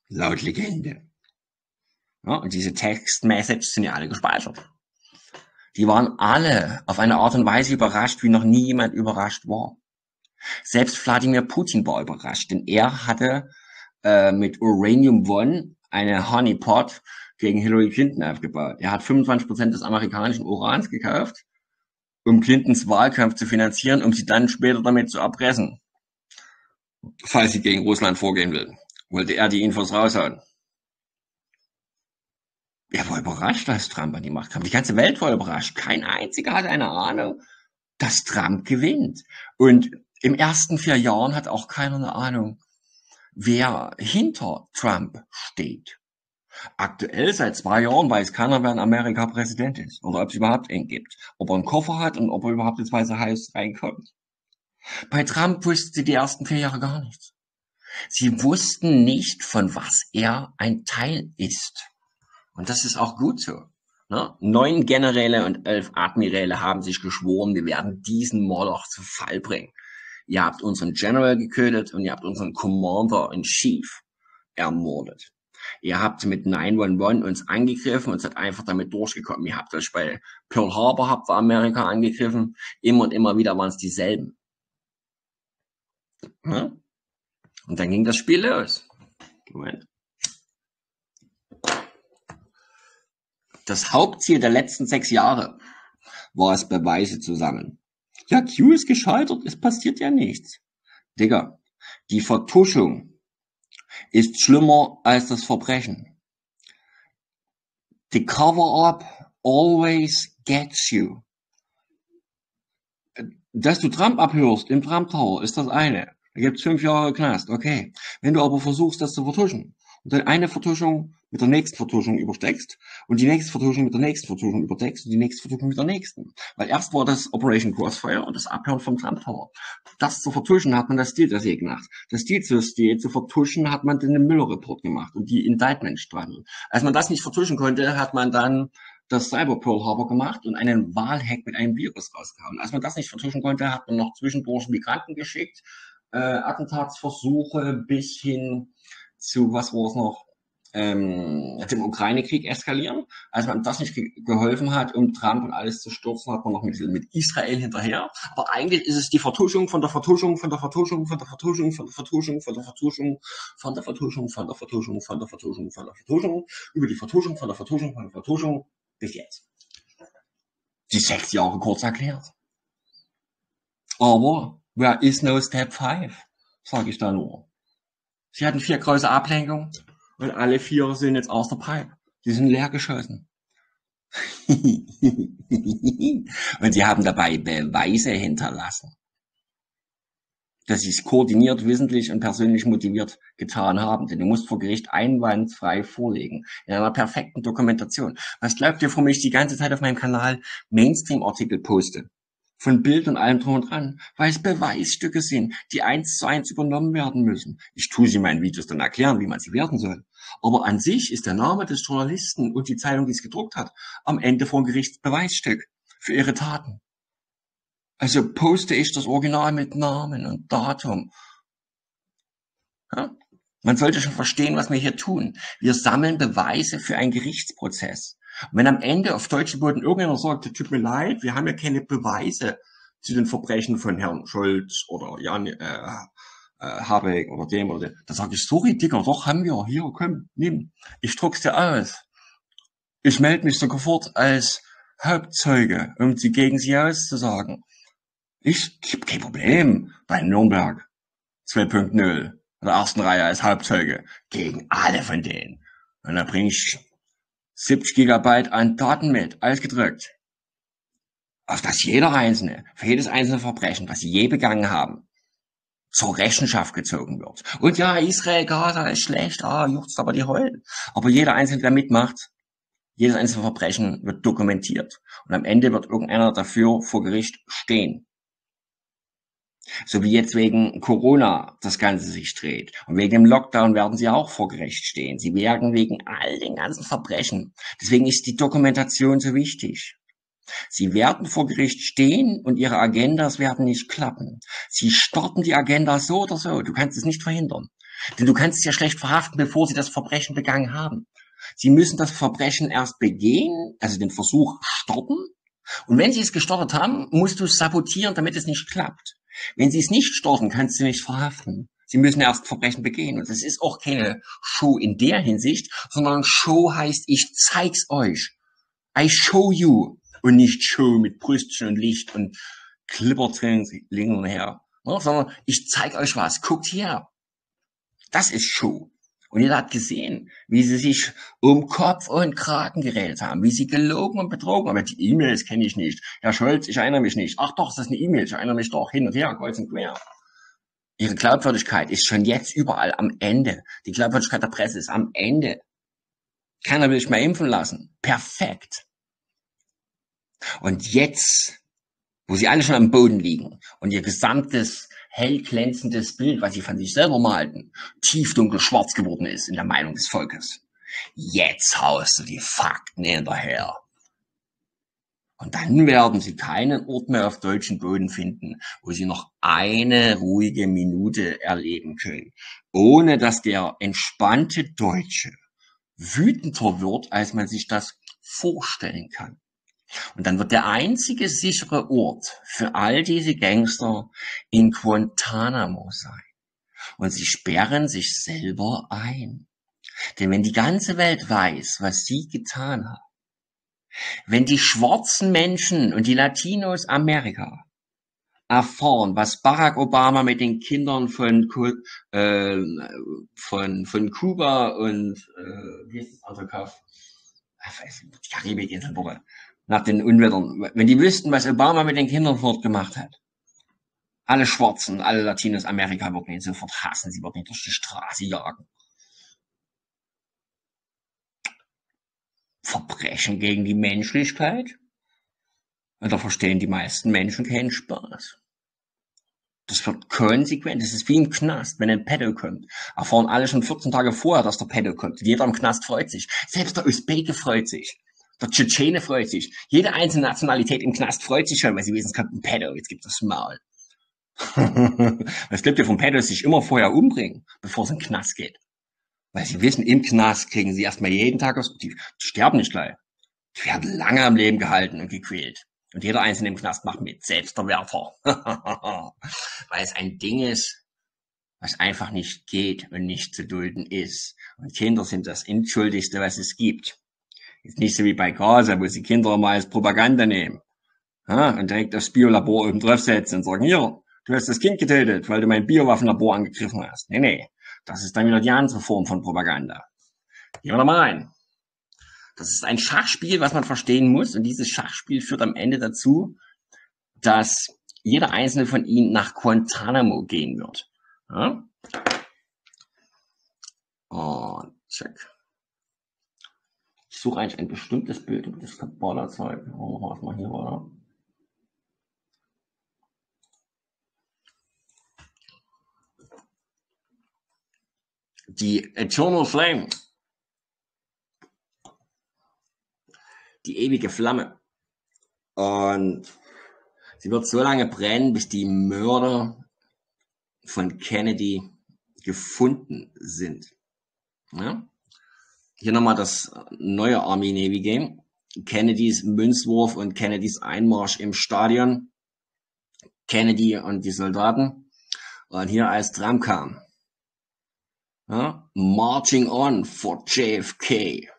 Laut Legende. Ja, und diese Text-Message sind ja alle gespeichert. Die waren alle auf eine Art und Weise überrascht, wie noch nie jemand überrascht war. Selbst Wladimir Putin war überrascht, denn er hatte äh, mit Uranium One eine Honeypot gegen Hillary Clinton aufgebaut. Er hat 25 Prozent des amerikanischen Urans gekauft, um Clintons Wahlkampf zu finanzieren, um sie dann später damit zu erpressen. falls sie gegen Russland vorgehen will. Wollte er die Infos raushauen. Er war überrascht, als Trump an die Macht kam. Die ganze Welt war überrascht. Kein einziger hatte eine Ahnung, dass Trump gewinnt. Und im ersten vier Jahren hat auch keiner eine Ahnung, wer hinter Trump steht. Aktuell seit zwei Jahren weiß keiner, wer in Amerika Präsident ist oder ob es überhaupt einen gibt, ob er einen Koffer hat und ob er überhaupt ins Weiße Haus reinkommt. Bei Trump wussten sie die ersten vier Jahre gar nichts. Sie wussten nicht, von was er ein Teil ist. Und das ist auch gut so. Ne? Neun Generäle und elf Admiräle haben sich geschworen, wir werden diesen Moloch zu Fall bringen. Ihr habt unseren General geködert und ihr habt unseren Commander in Chief ermordet. Ihr habt mit 911 uns angegriffen und seid einfach damit durchgekommen. Ihr habt euch bei Pearl Harbor, habt ihr Amerika angegriffen. Immer und immer wieder waren es dieselben. Ja? Und dann ging das Spiel los. Moment. Das Hauptziel der letzten sechs Jahre war es, Beweise zu sammeln. Ja, Q ist gescheitert, es passiert ja nichts. Digga, die Vertuschung ist schlimmer als das Verbrechen. The cover-up always gets you. Dass du Trump abhörst im Trump Tower ist das eine. Da gibt's fünf Jahre Knast, okay. Wenn du aber versuchst, das zu vertuschen und dann eine Vertuschung mit der nächsten Vertuschung übersteckst und die nächste Vertuschung mit der nächsten Vertuschung überdeckst und die nächste Vertuschung mit der nächsten. Weil erst war das Operation Crossfire und das Abhören vom Trump Tower. Das zu vertuschen hat man das Stil-Dossier gemacht. Das Stil-Dossier zu vertuschen hat man den Müller-Report gemacht und die Indictment-Strategie. Als man das nicht vertuschen konnte, hat man dann das Cyber Pearl Harbor gemacht und einen Wahlhack mit einem Virus rausgehauen. Als man das nicht vertuschen konnte, hat man noch zwischendurch Migranten geschickt, äh, Attentatsversuche bis hin zu, was war es noch, ähm, dem Ukraine-Krieg eskalieren. Als man das nicht ge geholfen hat, um Trump und alles zu stürzen, hat man noch mit, mit Israel hinterher. Aber eigentlich ist es die Vertuschung von der Vertuschung, von der Vertuschung, von der Vertuschung, von der Vertuschung, von der Vertuschung, von der Vertuschung, von der Vertuschung, von der Vertuschung, von der Vertuschung, über die Vertuschung, von der Vertuschung, von der Vertuschung bis jetzt. Die sechs Jahre kurz erklärt. Aber where is no step five? Sage ich da nur. Sie hatten vier große Ablenkungen und alle vier sind jetzt aus der Pipe. Die sind leer geschossen. und sie haben dabei Beweise hinterlassen, dass sie es koordiniert, wissentlich und persönlich motiviert getan haben. Denn du musst vor Gericht einwandfrei vorlegen, in einer perfekten Dokumentation. Was glaubt ihr, warum ich die ganze Zeit auf meinem Kanal Mainstream-Artikel poste? Von Bild und allem drum und dran, weil es Beweisstücke sind, die eins zu eins übernommen werden müssen. Ich tue sie in meinen Videos dann erklären, wie man sie werten soll. Aber an sich ist der Name des Journalisten und die Zeitung, die es gedruckt hat, am Ende vor Gericht Beweisstück für ihre Taten. Also poste ich das Original mit Namen und Datum. Ja? Man sollte schon verstehen, was wir hier tun. Wir sammeln Beweise für einen Gerichtsprozess. Und wenn am Ende auf deutschen Boden irgendjemand sagt, tut mir leid, wir haben ja keine Beweise zu den Verbrechen von Herrn Scholz oder Jan äh, äh, Habeck oder dem oder dem, dann sage ich, sorry, Dicker, doch haben wir, hier, komm, nimm, ich druck's dir aus. Ich melde mich sogar fort als Hauptzeuge, um sie gegen sie auszusagen. Ich hab kein Problem bei Nürnberg 2.0 in der ersten Reihe als Hauptzeuge gegen alle von denen. Und da bringe ich 70 Gigabyte an Daten mit, alles gedrückt. Auf das jeder Einzelne, für jedes einzelne Verbrechen, was sie je begangen haben, zur Rechenschaft gezogen wird. Und ja, Israel, Gaza ist schlecht, ah, juchzt aber die Heulen. Aber jeder Einzelne, der mitmacht, jedes einzelne Verbrechen wird dokumentiert. Und am Ende wird irgendeiner dafür vor Gericht stehen. So wie jetzt wegen Corona das Ganze sich dreht. Und wegen dem Lockdown werden sie auch vor Gericht stehen. Sie werden wegen all den ganzen Verbrechen. Deswegen ist die Dokumentation so wichtig. Sie werden vor Gericht stehen und ihre Agendas werden nicht klappen. Sie starten die Agenda so oder so. Du kannst es nicht verhindern. Denn du kannst es ja schlecht verhaften, bevor sie das Verbrechen begangen haben. Sie müssen das Verbrechen erst begehen, also den Versuch starten. Und wenn sie es gestartet haben, musst du es sabotieren, damit es nicht klappt. Wenn sie es nicht starten, kannst du nicht verhaften. Sie müssen erst Verbrechen begehen. Und das ist auch keine Show in der Hinsicht, sondern Show heißt, ich zeig's euch. I show you. Und nicht Show mit Brüstchen und Licht und Clippertraining hin und her. Ne, sondern ich zeige euch was. Guckt her. Das ist Show. Und jeder hat gesehen, wie sie sich um Kopf und Kragen geredet haben, wie sie gelogen und betrogen haben. Die E-Mails kenne ich nicht. Herr Scholz, ich erinnere mich nicht. Ach doch, ist das eine E-Mail? Ich erinnere mich doch. Hin und her, kreuz und quer. Ihre Glaubwürdigkeit ist schon jetzt überall am Ende. Die Glaubwürdigkeit der Presse ist am Ende. Keiner will sich mehr impfen lassen. Perfekt. Und jetzt, wo sie alle schon am Boden liegen und ihr gesamtes hell glänzendes Bild, was sie von sich selber malten, tiefdunkel schwarz geworden ist in der Meinung des Volkes. Jetzt haust du die Fakten hinterher. Und dann werden sie keinen Ort mehr auf deutschen Boden finden, wo sie noch eine ruhige Minute erleben können, ohne dass der entspannte Deutsche wütender wird, als man sich das vorstellen kann. Und dann wird der einzige sichere Ort für all diese Gangster in Guantanamo sein. Und sie sperren sich selber ein. Denn wenn die ganze Welt weiß, was sie getan haben, wenn die schwarzen Menschen und die Latinos Amerika erfahren, was Barack Obama mit den Kindern von, äh, von, von Kuba und äh, wie ist das andere Kaff? Karibikinseln wurde nach den Unwettern. Wenn die wüssten, was Obama mit den Kindern fortgemacht hat. Alle Schwarzen, alle Latinos Amerika würden ihn sofort hassen. Sie würden ihn durch die Straße jagen. Verbrechen gegen die Menschlichkeit? Und da verstehen die meisten Menschen keinen Spaß. Das wird konsequent. Das ist wie im Knast, wenn ein Pedo kommt. Erfahren alle schon 14 Tage vorher, dass der Pedo kommt. Jeder im Knast freut sich. Selbst der Usbeke freut sich. Der Tschetschene freut sich. Jede einzelne Nationalität im Knast freut sich schon, weil sie wissen, es kommt ein Pedo, jetzt gibt es Maul. Was glaubt ihr vom Pedo sich immer vorher umbringen, bevor es in den Knast geht? Weil sie wissen, im Knast kriegen sie erstmal jeden Tag aus, die sterben nicht gleich. Die werden lange am Leben gehalten und gequält. Und jeder Einzelne im Knast macht mit, selbst der Wärter. Weil es ein Ding ist, was einfach nicht geht und nicht zu dulden ist. Und Kinder sind das Entschuldigste, was es gibt. Ist nicht so wie bei Gaza, wo sie Kinder mal als Propaganda nehmen. Ja, und direkt aufs Biolabor oben drauf setzen und sagen, hier, du hast das Kind getötet, weil du mein Biowaffenlabor angegriffen hast. Nee, nee. Das ist dann wieder die andere Form von Propaganda. Gehen wir da mal rein. Das ist ein Schachspiel, was man verstehen muss. Und dieses Schachspiel führt am Ende dazu, dass jeder einzelne von ihnen nach Guantanamo gehen wird. Ja? Und check. Ich suche eigentlich ein bestimmtes Bild über das Kabbalah-Zeug. Oh, was mal hier war. Die Eternal Flame. Die ewige Flamme. Und sie wird so lange brennen, bis die Mörder von Kennedy gefunden sind. Ja? Hier nochmal das neue Army Navy Game. Kennedys Münzwurf und Kennedys Einmarsch im Stadion. Kennedy und die Soldaten. Und hier als Tramkam. Ja? Marching on for JFK.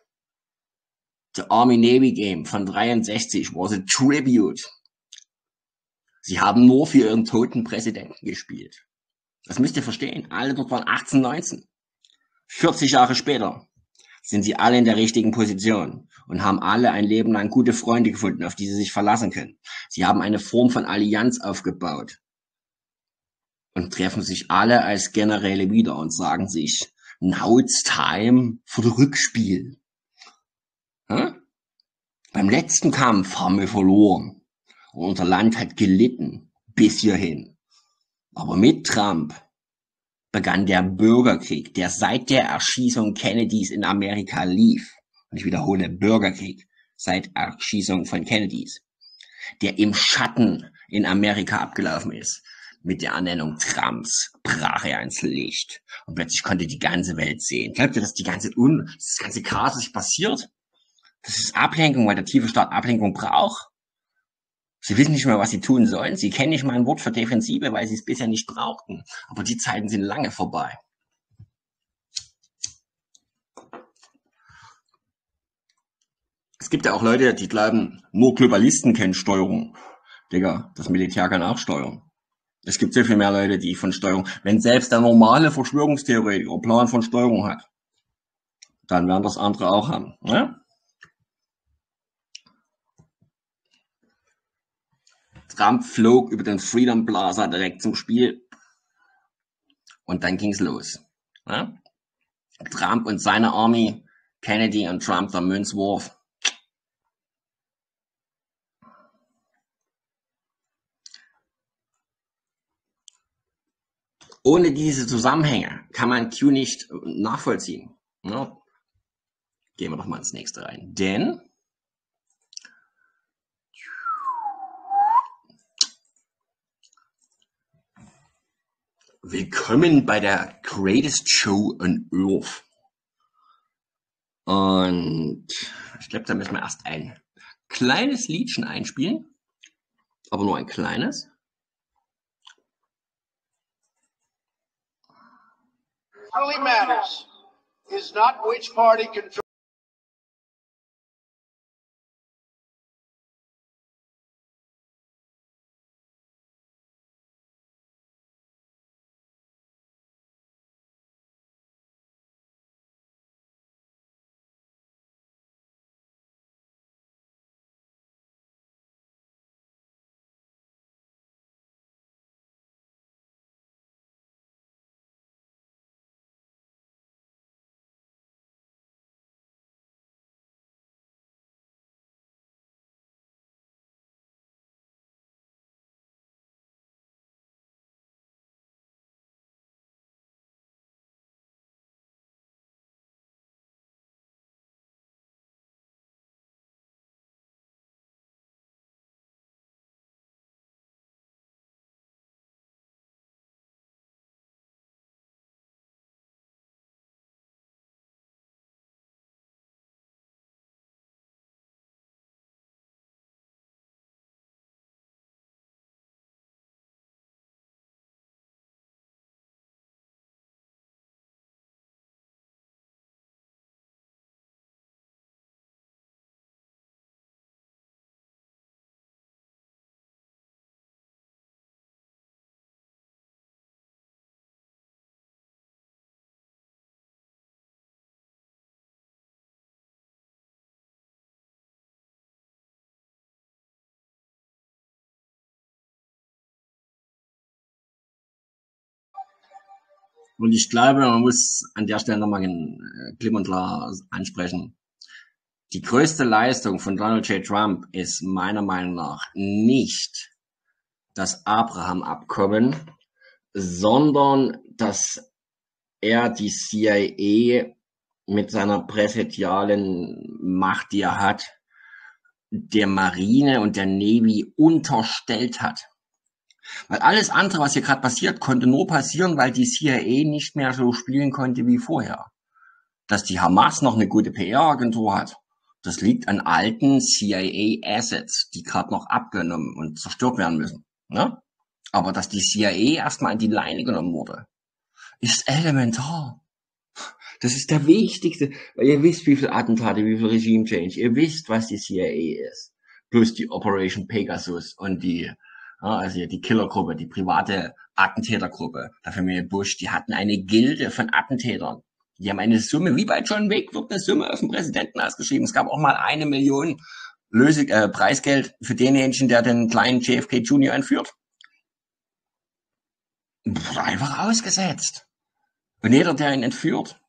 The Army Navy Game von 63 was a tribute. Sie haben nur für ihren toten Präsidenten gespielt. Das müsst ihr verstehen. Alle dort waren 18, 19. 40 Jahre später sind sie alle in der richtigen Position und haben alle ein Leben lang gute Freunde gefunden, auf die sie sich verlassen können. Sie haben eine Form von Allianz aufgebaut und treffen sich alle als Generäle wieder und sagen sich, now it's time for the Rückspiel. Hm? Beim letzten Kampf haben wir verloren und unser Land hat gelitten bis hierhin. Aber mit Trump begann der Bürgerkrieg, der seit der Erschießung Kennedys in Amerika lief. Und ich wiederhole, Bürgerkrieg seit Erschießung von Kennedys, der im Schatten in Amerika abgelaufen ist. Mit der Ernennung Trumps brach er ins Licht. Und plötzlich konnte die ganze Welt sehen. Glaubt ihr, dass die ganze, Un das ganze Chaos passiert? Das ist Ablenkung, weil der tiefe Staat Ablenkung braucht. Sie wissen nicht mehr, was sie tun sollen. Sie kennen nicht mal ein Wort für Defensive, weil sie es bisher nicht brauchten. Aber die Zeiten sind lange vorbei. Es gibt ja auch Leute, die glauben, nur Globalisten kennen Steuerung. Digga, das Militär kann auch steuern. Es gibt sehr viel mehr Leute, die von Steuerung, wenn selbst der normale Verschwörungstheoretiker Plan von Steuerung hat, dann werden das andere auch haben. Ne? Trump flog über den Freedom Plaza direkt zum Spiel und dann ging's los. Ne? Trump und seine Army, Kennedy und Trump der Münzwurf. Ohne diese Zusammenhänge kann man Q nicht nachvollziehen. Ne? Gehen wir doch mal ins nächste rein. Denn Willkommen bei der Greatest Show on Earth. Und ich glaube, da müssen wir erst ein kleines Liedchen einspielen. Aber nur ein kleines. really matters is not which party controls. Und ich glaube, man muss an der Stelle nochmal klipp und klar ansprechen. Die größte Leistung von Donald J. Trump ist meiner Meinung nach nicht das Abraham-Abkommen, sondern dass er die CIA mit seiner präsidialen Macht, die er hat, der Marine und der Navy unterstellt hat. Weil alles andere, was hier gerade passiert, konnte nur passieren, weil die CIA nicht mehr so spielen konnte wie vorher. Dass die Hamas noch eine gute PR-Agentur hat, das liegt an alten CIA-Assets, die gerade noch abgenommen und zerstört werden müssen. Ne? Aber dass die CIA erstmal an die Leine genommen wurde, ist elementar. Das ist der wichtigste, weil ihr wisst, wie viele Attentate, wie viel Regime Change, ihr wisst, was die CIA ist. Plus die Operation Pegasus und die also die Killergruppe, die private Attentätergruppe der Familie Bush, die hatten eine Gilde von Attentätern. Die haben eine Summe, wie bei John Wick, wird eine Summe auf den Präsidenten ausgeschrieben. Es gab auch mal eine Million Löse, äh, Preisgeld für denjenigen, der den kleinen JFK Jr. entführt. Wurde einfach ausgesetzt. Und jeder, der ihn entführt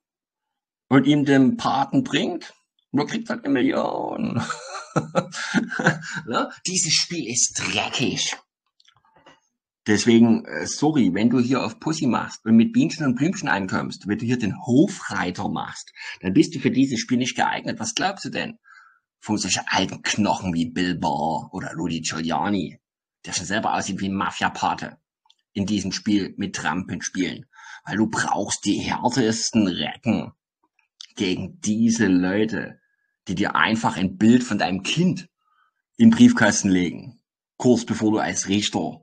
und ihm den Paten bringt, nur kriegt halt eine Million. ne? Dieses Spiel ist dreckig. Deswegen, äh, sorry, wenn du hier auf Pussy machst und mit Bienchen und Blümchen einkommst, wenn du hier den Hofreiter machst, dann bist du für dieses Spiel nicht geeignet. Was glaubst du denn? Von solchen alten Knochen wie Bill Barr oder Rudy Giuliani, der schon selber aussieht wie ein Mafia-Pate, in diesem Spiel mit Trampen spielen. Weil du brauchst die härtesten Recken gegen diese Leute, die dir einfach ein Bild von deinem Kind im Briefkasten legen. Kurz bevor du als Richter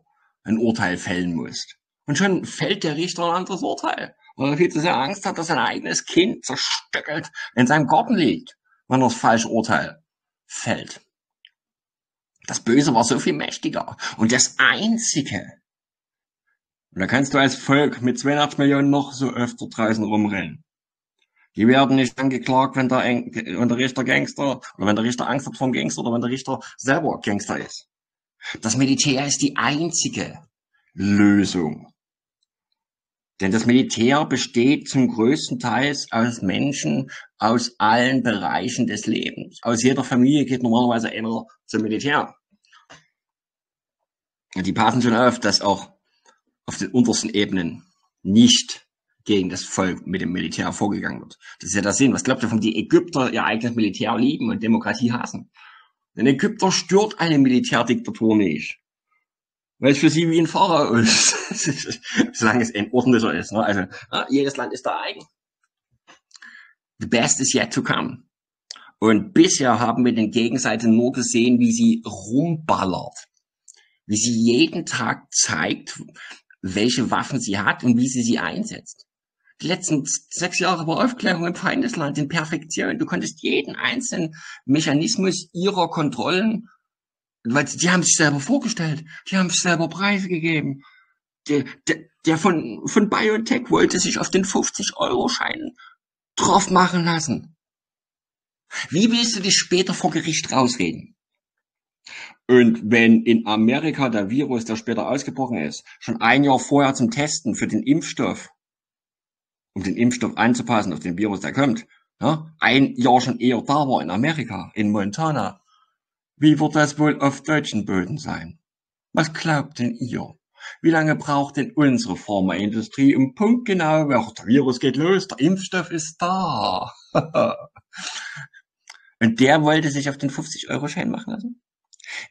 ein Urteil fällen musst. Und schon fällt der Richter ein anderes Urteil, weil er viel zu sehr Angst hat, dass sein eigenes Kind zerstöckelt in seinem Garten liegt, wenn er das falsche Urteil fällt. Das Böse war so viel mächtiger. Und das Einzige, Und da kannst du als Volk mit 82 Millionen noch so öfter draußen rumrennen. Die werden nicht angeklagt, wenn der, wenn der Richter Gangster oder wenn der Richter Angst hat vom Gangster oder wenn der Richter selber Gangster ist. Das Militär ist die einzige Lösung. Denn das Militär besteht zum größten Teil aus Menschen aus allen Bereichen des Lebens. Aus jeder Familie geht normalerweise einer zum Militär. Und die passen schon auf, dass auch auf den untersten Ebenen nicht gegen das Volk mit dem Militär vorgegangen wird. Das ist ja das Sinn. Was glaubt ihr, warum die Ägypter ihr eigenes Militär lieben und Demokratie hassen? Ein Ägypter stört eine Militärdiktatur nicht. Weil es für sie wie ein Pharao ist. Solange es ein ordentlicher ist. Ne? Also, ja, jedes Land ist da eigen. The best is yet to come. Und bisher haben wir den Gegenseite nur gesehen, wie sie rumballert. Wie sie jeden Tag zeigt, welche Waffen sie hat und wie sie sie einsetzt. Die letzten sechs Jahre war Aufklärung im Feindesland in Perfektion. Du konntest jeden einzelnen Mechanismus ihrer Kontrollen, weil die haben sich selber vorgestellt, die haben sich selber Preise gegeben. Der, der, der von, von BioNTech wollte sich auf den 50-Euro-Schein drauf machen lassen. Wie willst du dich später vor Gericht rausreden? Und wenn in Amerika der Virus, der später ausgebrochen ist, schon ein Jahr vorher zum Testen für den Impfstoff um den Impfstoff anzupassen auf den Virus, der kommt, ja, ein Jahr schon eher da war in Amerika, in Montana. Wie wird das wohl auf deutschen Böden sein? Was glaubt denn ihr? Wie lange braucht denn unsere Pharmaindustrie um punktgenau, wer der Virus geht los, der Impfstoff ist da. Und der wollte sich auf den 50-Euro-Schein machen lassen?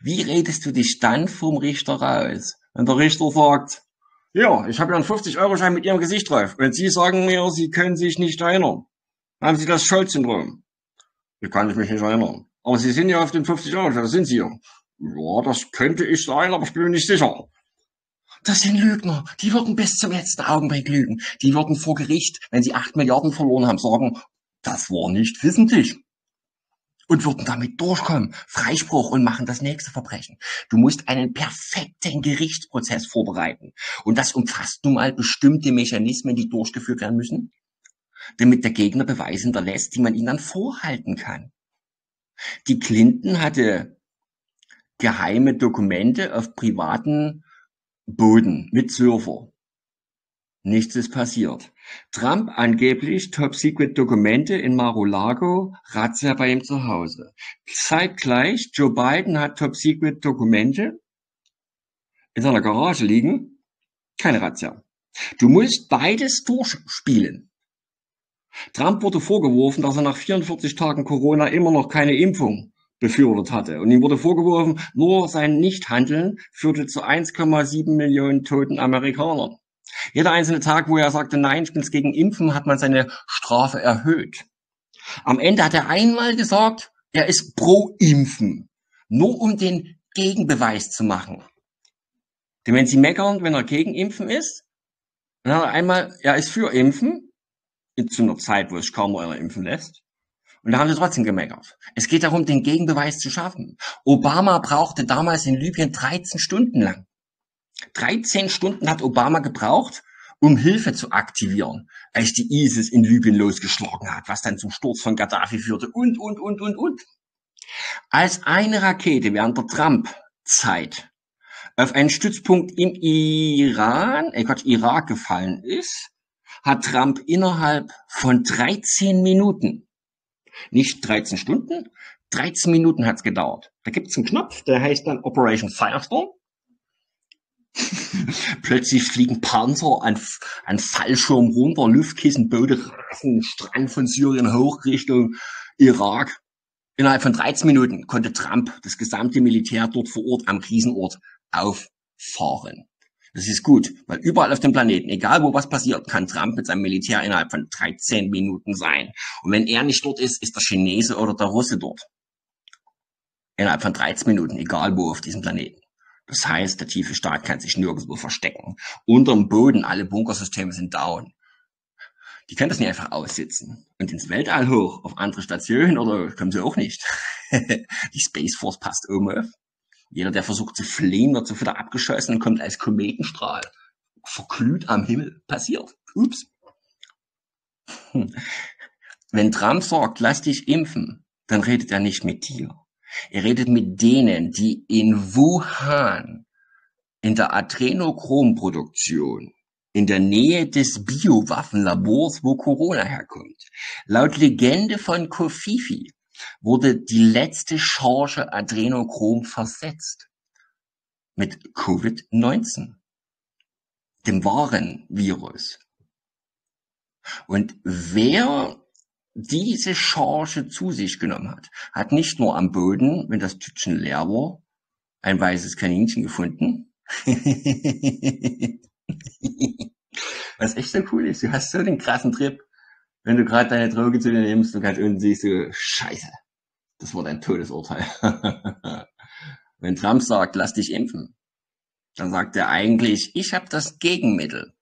Wie redest du dich dann vom Richter raus? Wenn der Richter sagt, ja, ich habe ja einen 50-Euro-Schein mit Ihrem Gesicht drauf. Und Sie sagen mir, Sie können sich nicht erinnern. Haben Sie das Scholz-Syndrom? Ich kann mich nicht erinnern. Aber Sie sind ja auf dem 50-Euro-Schein, da sind Sie ja. Ja, das könnte ich sein, aber ich bin mir nicht sicher. Das sind Lügner. Die würden bis zum letzten Augenblick lügen. Die würden vor Gericht, wenn sie 8 Milliarden verloren haben, sagen, das war nicht wissentlich und würden damit durchkommen, Freispruch und machen das nächste Verbrechen. Du musst einen perfekten Gerichtsprozess vorbereiten. Und das umfasst nun mal bestimmte Mechanismen, die durchgeführt werden müssen, damit der Gegner Beweise hinterlässt, die man ihnen dann vorhalten kann. Die Clinton hatte geheime Dokumente auf privaten Boden mit Server. Nichts ist passiert. Trump angeblich Top-Secret-Dokumente in Mar-a-Lago, Razzia bei ihm zu Hause. Zeitgleich, Joe Biden hat Top-Secret-Dokumente in seiner Garage liegen, keine Razzia. Du musst beides durchspielen. Trump wurde vorgeworfen, dass er nach 44 Tagen Corona immer noch keine Impfung befürwortet hatte. Und ihm wurde vorgeworfen, nur sein Nichthandeln führte zu 1,7 Millionen toten Amerikanern. Jeder einzelne Tag, wo er sagte, nein, ich bin gegen Impfen, hat man seine Strafe erhöht. Am Ende hat er einmal gesagt, er ist pro Impfen. Nur um den Gegenbeweis zu machen. Denn wenn Sie meckern, wenn er gegen Impfen ist, dann hat er einmal, er ist für Impfen, zu einer Zeit, wo es kaum einer impfen lässt. Und da haben sie trotzdem gemeckert. Es geht darum, den Gegenbeweis zu schaffen. Obama brauchte damals in Libyen 13 Stunden lang. 13 Stunden hat Obama gebraucht, um Hilfe zu aktivieren, als die ISIS in Libyen losgeschlagen hat, was dann zum Sturz von Gaddafi führte und, und, und, und, und. Als eine Rakete während der Trump-Zeit auf einen Stützpunkt im Iran, äh Gott, Irak gefallen ist, hat Trump innerhalb von 13 Minuten, nicht 13 Stunden, 13 Minuten hat's gedauert. Da gibt's einen Knopf, der heißt dann Operation Firestorm. Plötzlich fliegen Panzer an, an Fallschirm runter, Luftkissen, Boote rasen Strand von Syrien hoch Richtung Irak. Innerhalb von 13 Minuten konnte Trump das gesamte Militär dort vor Ort am Krisenort auffahren. Das ist gut, weil überall auf dem Planeten, egal wo was passiert, kann Trump mit seinem Militär innerhalb von 13 Minuten sein. Und wenn er nicht dort ist, ist der Chinese oder der Russe dort. Innerhalb von 13 Minuten, egal wo auf diesem Planeten. Das heißt, der tiefe Staat kann sich nirgendwo verstecken. Unterm Boden, alle Bunkersysteme sind down. Die können das nicht einfach aussitzen. Und ins Weltall hoch, auf andere Stationen, oder kommen sie auch nicht. Die Space Force passt auf. Jeder, der versucht zu fliehen, wird sofort abgeschossen und kommt als Kometenstrahl verglüht am Himmel passiert. Ups. Hm. Wenn Trump sagt, lass dich impfen, dann redet er nicht mit dir. Er redet mit denen, die in Wuhan in der Adrenochromproduktion in der Nähe des Biowaffenlabors, wo Corona herkommt. Laut Legende von Kofifi wurde die letzte Charge Adrenochrom versetzt mit Covid-19, dem wahren Virus. Und wer diese Charge zu sich genommen hat, hat nicht nur am Boden, wenn das Tütchen leer war, ein weißes Kaninchen gefunden. Was echt so cool ist, du hast so den krassen Trip, wenn du gerade deine Droge zu dir nimmst, du kannst unten siehst du, scheiße, das war dein Todesurteil. wenn Trump sagt, lass dich impfen, dann sagt er eigentlich, ich habe das Gegenmittel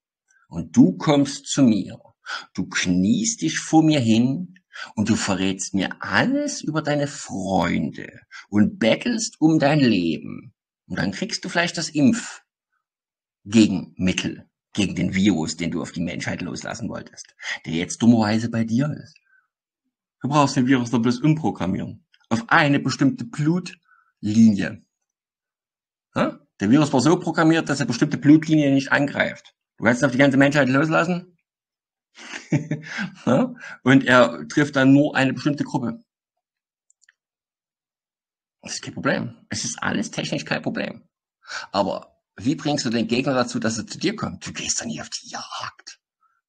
und du kommst zu mir. Du kniest dich vor mir hin und du verrätst mir alles über deine Freunde und bettelst um dein Leben. Und dann kriegst du vielleicht das Impfgegenmittel gegen den Virus, den du auf die Menschheit loslassen wolltest, der jetzt dummerweise bei dir ist. Du brauchst den Virus doch bloß umprogrammieren. Auf eine bestimmte Blutlinie. Der Virus war so programmiert, dass er bestimmte Blutlinien nicht angreift. Du kannst auf die ganze Menschheit loslassen. Ja? Und er trifft dann nur eine bestimmte Gruppe. Das ist kein Problem. Es ist alles technisch kein Problem. Aber wie bringst du den Gegner dazu, dass er zu dir kommt? Du gehst dann nicht auf die Jagd.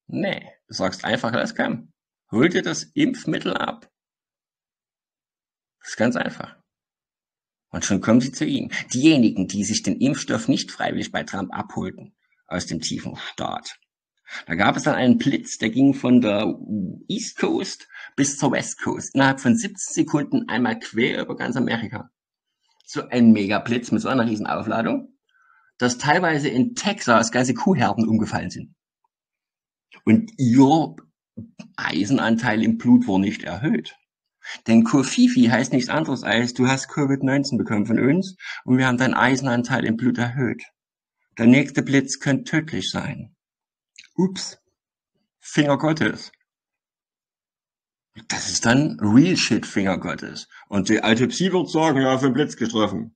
Nee, du sagst einfach, lass kommen. Hol dir das Impfmittel ab. Das ist ganz einfach. Und schon kommen sie zu ihm. Diejenigen, die sich den Impfstoff nicht freiwillig bei Trump abholten aus dem tiefen Staat. Da gab es dann einen Blitz, der ging von der East Coast bis zur West Coast. Innerhalb von 17 Sekunden einmal quer über ganz Amerika. So ein Megablitz mit so einer riesen Aufladung, dass teilweise in Texas ganze Kuhherden umgefallen sind. Und ihr Eisenanteil im Blut war nicht erhöht. Denn Kofifi heißt nichts anderes als, du hast Covid-19 bekommen von uns und wir haben deinen Eisenanteil im Blut erhöht. Der nächste Blitz könnte tödlich sein. Ups. Finger Gottes. Das ist dann Real Shit Finger Gottes. Und die Autopsie wird sagen, ja, für den Blitz getroffen.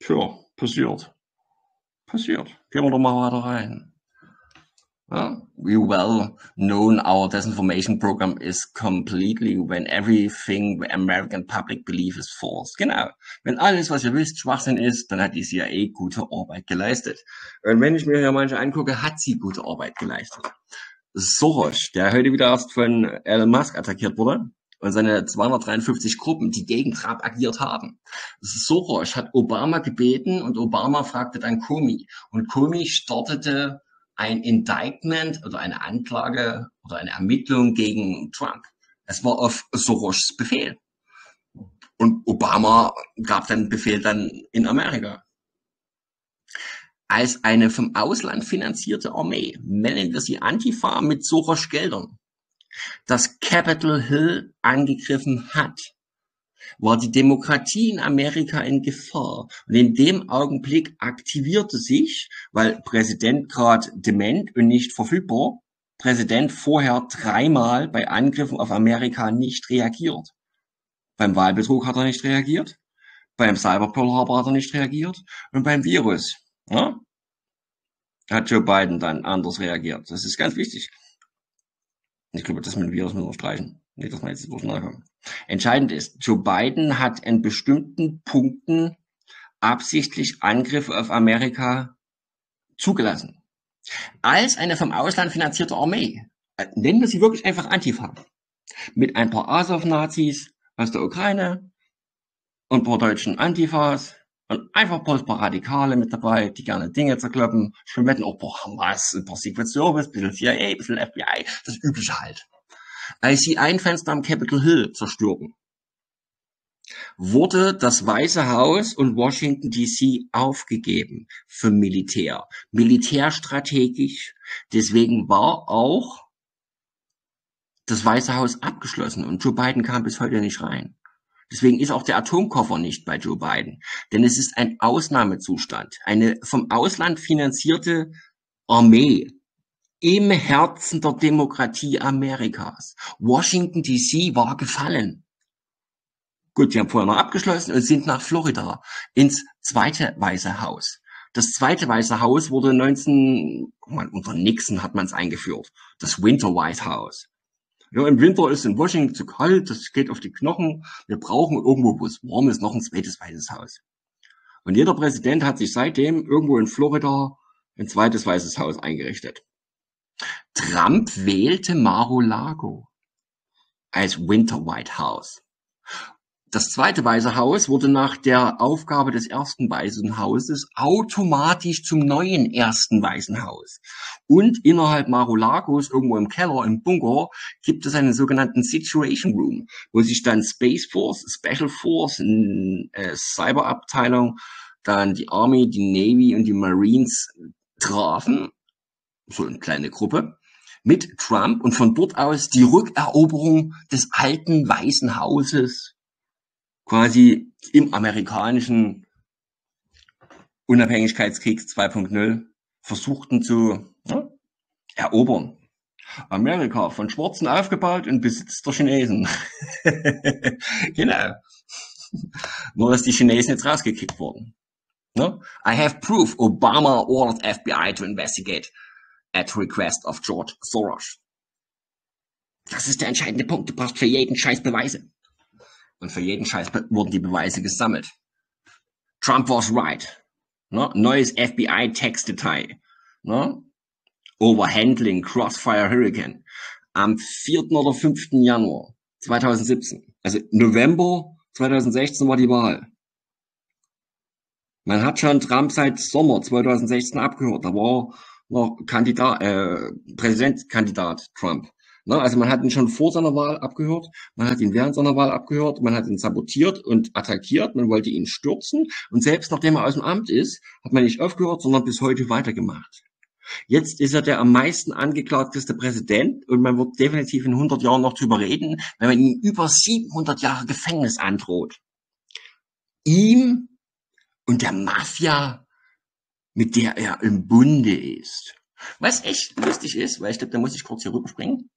Tja, passiert. Passiert. Gehen wir doch mal weiter rein. Well, we well known our disinformation program is completely when everything the American public belief is false. Genau. Wenn alles, was ihr wisst, Schwachsinn ist, dann hat die CIA gute Arbeit geleistet. Und wenn ich mir hier manche angucke, hat sie gute Arbeit geleistet. Soros, der heute wieder erst von Elon Musk attackiert wurde, und seine 253 Gruppen, die gegen Trump agiert haben. Soros hat Obama gebeten und Obama fragte dann Comey. Und Comey startete ein Indictment oder eine Anklage oder eine Ermittlung gegen Trump. Es war auf Soros Befehl. Und Obama gab den Befehl dann in Amerika. Als eine vom Ausland finanzierte Armee, nennen wir sie Antifa mit Soros Geldern, das Capitol Hill angegriffen hat, war die Demokratie in Amerika in Gefahr. Und in dem Augenblick aktivierte sich, weil Präsident gerade dement und nicht verfügbar, Präsident vorher dreimal bei Angriffen auf Amerika nicht reagiert. Beim Wahlbetrug hat er nicht reagiert, beim Cyber hat er nicht reagiert und beim Virus ja, hat Joe Biden dann anders reagiert. Das ist ganz wichtig. Ich glaube, das mit dem Virus müssen wir streichen. Nicht, dass wir jetzt durcheinander. Entscheidend ist, Joe Biden hat in bestimmten Punkten absichtlich Angriffe auf Amerika zugelassen. Als eine vom Ausland finanzierte Armee, äh, nennen wir sie wirklich einfach Antifa, mit ein paar Azov-Nazis aus der Ukraine und ein paar deutschen Antifas und einfach ein paar Radikale mit dabei, die gerne Dinge zerkloppen. Schon wetten auch ein paar Hamas, ein paar Secret Service, ein bisschen CIA, ein bisschen FBI, das Übliche halt. Als sie ein Fenster am Capitol Hill zerstörten, wurde das Weiße Haus und Washington DC aufgegeben für Militär. Militärstrategisch. Deswegen war auch das Weiße Haus abgeschlossen und Joe Biden kam bis heute nicht rein. Deswegen ist auch der Atomkoffer nicht bei Joe Biden. Denn es ist ein Ausnahmezustand. Eine vom Ausland finanzierte Armee im Herzen der Demokratie Amerikas. Washington DC war gefallen. Gut, die haben vorher noch abgeschlossen und sind nach Florida ins zweite Weiße Haus. Das zweite Weiße Haus wurde 19, man, unter Nixon hat man es eingeführt. Das Winter White House. Ja, im Winter ist in Washington zu kalt, das geht auf die Knochen. Wir brauchen irgendwo, wo es warm ist, noch ein zweites Weißes Haus. Und jeder Präsident hat sich seitdem irgendwo in Florida ein zweites Weißes Haus eingerichtet. Trump wählte Mar-a-Lago als Winter White House. Das zweite Weiße Haus wurde nach der Aufgabe des ersten Weißen Hauses automatisch zum neuen ersten Weißen Haus. Und innerhalb Mar-a-Lagos, irgendwo im Keller, im Bunker, gibt es einen sogenannten Situation Room, wo sich dann Space Force, Special Force, äh, Cyberabteilung, dann die Army, die Navy und die Marines trafen, so eine kleine Gruppe, mit Trump und von dort aus die Rückeroberung des alten Weißen Hauses quasi im amerikanischen Unabhängigkeitskrieg 2.0 versuchten zu ja, erobern. Amerika von Schwarzen aufgebaut und Besitz der Chinesen. genau. Nur, dass die Chinesen jetzt rausgekickt wurden. No? I have proof Obama ordered FBI to investigate at request of George Soros. Das ist der entscheidende Punkt. Du brauchst für jeden Scheiß Beweise. Und für jeden Scheiß wurden die Beweise gesammelt. Trump was right. No? Neues FBI-Textdetail. No? Overhandling Crossfire Hurricane. Am 4. oder 5. Januar 2017. Also November 2016 war die Wahl. Man hat schon Trump seit Sommer 2016 abgehört. Da war noch Kandidat, äh, Präsidentkandidat Trump. Ne? Also man hat ihn schon vor seiner Wahl abgehört, man hat ihn während seiner Wahl abgehört, man hat ihn sabotiert und attackiert, man wollte ihn stürzen und selbst nachdem er aus dem Amt ist, hat man nicht aufgehört, sondern bis heute weitergemacht. Jetzt ist er der am meisten angeklagteste Präsident und man wird definitiv in 100 Jahren noch drüber reden, wenn man ihm über 700 Jahre Gefängnis androht. Ihm und der Mafia, mit der er im Bunde ist. Was echt lustig ist, weil ich glaube, da muss ich kurz hier rüberspringen.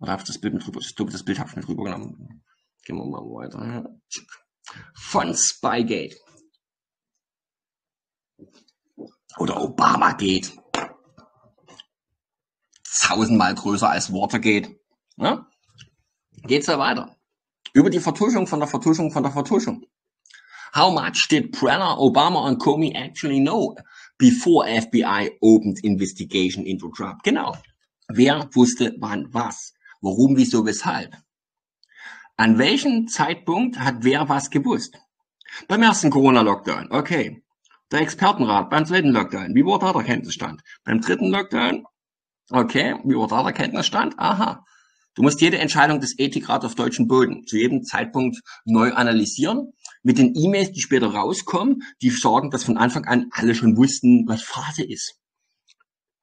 Oder habe ich das Bild mit rüber? Ich glaube, das Bild habe ich mit rübergenommen. Gehen wir mal weiter. Von Spygate. Oder Obama geht. Tausendmal größer als Watergate. Ja? Geht's ja weiter. Über die Vertuschung von der Vertuschung von der Vertuschung. How much did Brenner, Obama and Comey actually know before FBI opened investigation into Trump? Genau. Wer wusste wann was? Warum, wieso, weshalb? An welchem Zeitpunkt hat wer was gewusst? Beim ersten Corona-Lockdown, okay. Der Expertenrat beim zweiten Lockdown, wie war da der Kenntnisstand? Beim dritten Lockdown, okay, wie war da der Kenntnisstand? Aha. Du musst jede Entscheidung des Ethikrats auf deutschen Boden zu jedem Zeitpunkt neu analysieren. Mit den E-Mails, die später rauskommen, die sorgen, dass von Anfang an alle schon wussten, was Phase ist.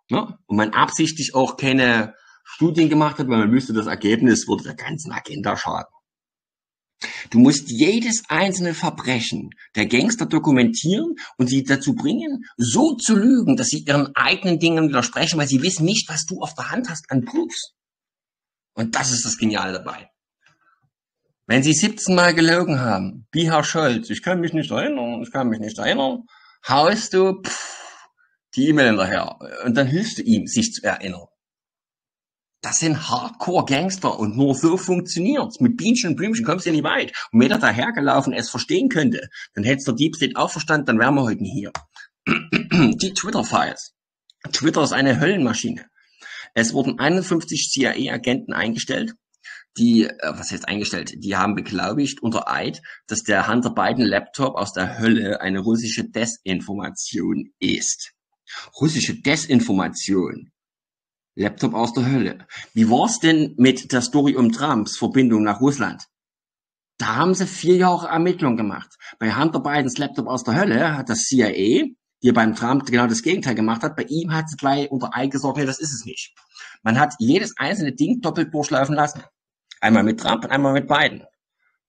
Ja? Und man absichtlich auch keine Studien gemacht hat, weil man wüsste, das Ergebnis würde der ganzen Agenda schaden. Du musst jedes einzelne Verbrechen der Gangster dokumentieren und sie dazu bringen, so zu lügen, dass sie ihren eigenen Dingen widersprechen, weil sie wissen nicht, was du auf der Hand hast an Proofs. Und das ist das Geniale dabei. Wenn Sie 17 Mal gelogen haben, wie Herr Scholz, ich kann mich nicht erinnern, ich kann mich nicht erinnern, haust du pff, die E-Mail hinterher und dann hilfst du ihm, sich zu erinnern. Das sind Hardcore-Gangster und nur so funktioniert's. Mit Bienchen und Blümchen kommst du nicht weit. Und wenn er dahergelaufen es verstehen könnte, dann hätte der Deep State auch verstanden, dann wären wir heute nicht hier. Die Twitter-Files. Twitter ist eine Höllenmaschine. Es wurden 51 CIA-Agenten eingestellt, die, äh, was heißt eingestellt, die haben beglaubigt unter Eid, dass der Hunter Biden Laptop aus der Hölle eine russische Desinformation ist. Russische Desinformation. Laptop aus der Hölle. Wie war's denn mit der Story um Trumps Verbindung nach Russland? Da haben sie vier Jahre Ermittlungen gemacht. Bei Hunter Bidens Laptop aus der Hölle hat das CIA die beim Trump genau das Gegenteil gemacht hat. Bei ihm hat sie gleich unter Ei gesorgt, nee, das ist es nicht. Man hat jedes einzelne Ding doppelt durchlaufen lassen. Einmal mit Trump und einmal mit Biden.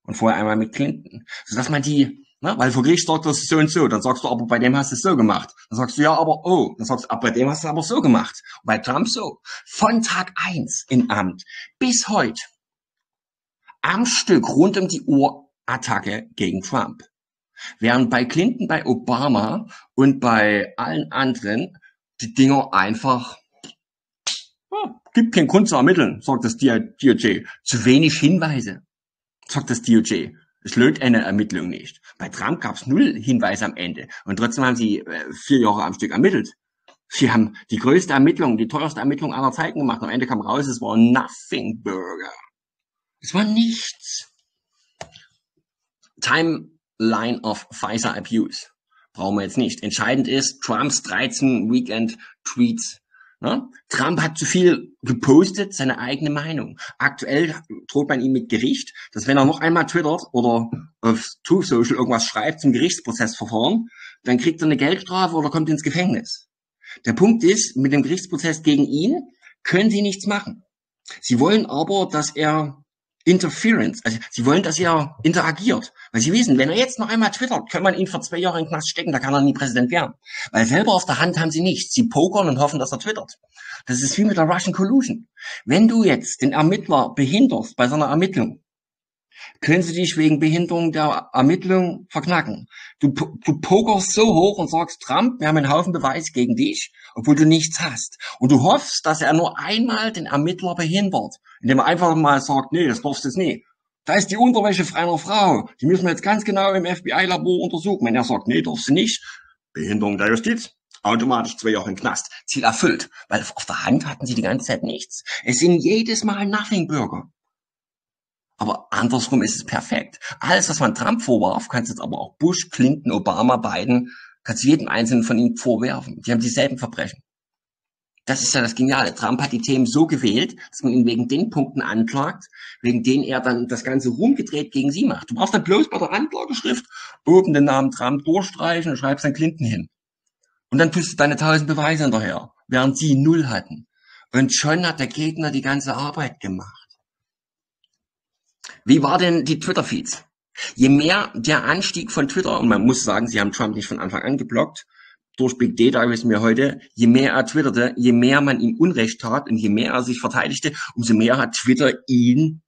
Und vorher einmal mit Clinton. Sodass man die Ne? Weil vor Gericht sagt das so und so. Dann sagst du, aber bei dem hast du es so gemacht. Dann sagst du, ja, aber oh. Dann sagst du, aber bei dem hast du es aber so gemacht. Und bei Trump so. Von Tag eins im Amt bis heute. Am Stück rund um die Uhr Attacke gegen Trump. Während bei Clinton, bei Obama und bei allen anderen die Dinger einfach gibt keinen Grund zu ermitteln, sagt das DOJ. Zu wenig Hinweise, sagt das DOJ. Es lönt eine Ermittlung nicht. Bei Trump gab es null Hinweise am Ende. Und trotzdem haben sie äh, vier Jahre am Stück ermittelt. Sie haben die größte Ermittlung, die teuerste Ermittlung aller Zeiten gemacht. Am Ende kam raus, es war Nothing Burger. Es war nichts. Timeline of Pfizer Abuse. Brauchen wir jetzt nicht. Entscheidend ist Trumps 13 Weekend Tweets Ne? Trump hat zu viel gepostet, seine eigene Meinung. Aktuell droht man ihm mit Gericht, dass wenn er noch einmal twittert oder auf Truth Social irgendwas schreibt zum Gerichtsprozessverfahren, dann kriegt er eine Geldstrafe oder kommt ins Gefängnis. Der Punkt ist, mit dem Gerichtsprozess gegen ihn können sie nichts machen. Sie wollen aber, dass er Interference. Also sie wollen, dass er interagiert. Weil sie wissen, wenn er jetzt noch einmal twittert, kann man ihn für zwei Jahre in den Knast stecken, da kann er nie Präsident werden. Weil selber auf der Hand haben sie nichts. Sie pokern und hoffen, dass er twittert. Das ist wie mit der Russian Collusion. Wenn du jetzt den Ermittler behinderst bei seiner Ermittlung, können sie dich wegen Behinderung der Ermittlung verknacken. Du, du pokerst so hoch und sagst, Trump, wir haben einen Haufen Beweis gegen dich, obwohl du nichts hast. Und du hoffst, dass er nur einmal den Ermittler behindert, indem er einfach mal sagt, nee, das darfst du jetzt nicht. Da ist die Unterwäsche freiner Frau. Die müssen wir jetzt ganz genau im FBI-Labor untersuchen. Wenn er sagt, nee, darfst du nicht, Behinderung der Justiz, automatisch zwei Jahre im Knast. Ziel erfüllt. Weil auf der Hand hatten sie die ganze Zeit nichts. Es sind jedes Mal Nothing-Bürger. Aber andersrum ist es perfekt. Alles, was man Trump vorwarf, kannst jetzt aber auch Bush, Clinton, Obama, Biden, kannst du jedem einzelnen von ihnen vorwerfen. Die haben dieselben Verbrechen. Das ist ja das Geniale. Trump hat die Themen so gewählt, dass man ihn wegen den Punkten anklagt, wegen denen er dann das Ganze rumgedreht gegen sie macht. Du brauchst dann bloß bei der Anklageschrift oben den Namen Trump durchstreichen und schreibst dann Clinton hin. Und dann tust du deine tausend Beweise hinterher, während sie null hatten. Und schon hat der Gegner die ganze Arbeit gemacht. Wie war denn die Twitter-Feeds? Je mehr der Anstieg von Twitter, und man muss sagen, sie haben Trump nicht von Anfang an geblockt, durch Big Data wissen wir heute, je mehr er twitterte, je mehr man ihm Unrecht tat und je mehr er sich verteidigte, umso mehr hat Twitter ihn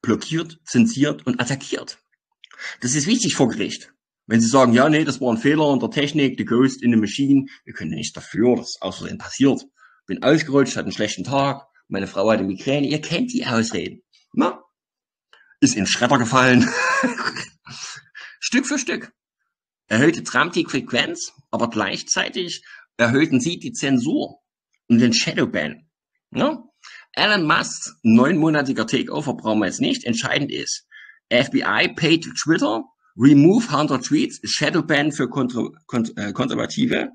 blockiert, zensiert und attackiert. Das ist wichtig vor Gericht. Wenn Sie sagen, ja, nee, das war ein Fehler in der Technik, the ghost in the machine, wir können nichts dafür, das ist außerdem passiert. Bin ausgerutscht, hatte einen schlechten Tag, meine Frau hatte Migräne, ihr kennt die Ausreden. Na? Ist in Schredder gefallen. Stück für Stück. Erhöhte Trump die Frequenz, aber gleichzeitig erhöhten sie die Zensur und den Shadowban. Ja? Elon Musks neunmonatiger Takeover brauchen wir jetzt nicht. Entscheidend ist, FBI paid Twitter, remove 100 Tweets, Shadowban für Kontra äh, Konservative,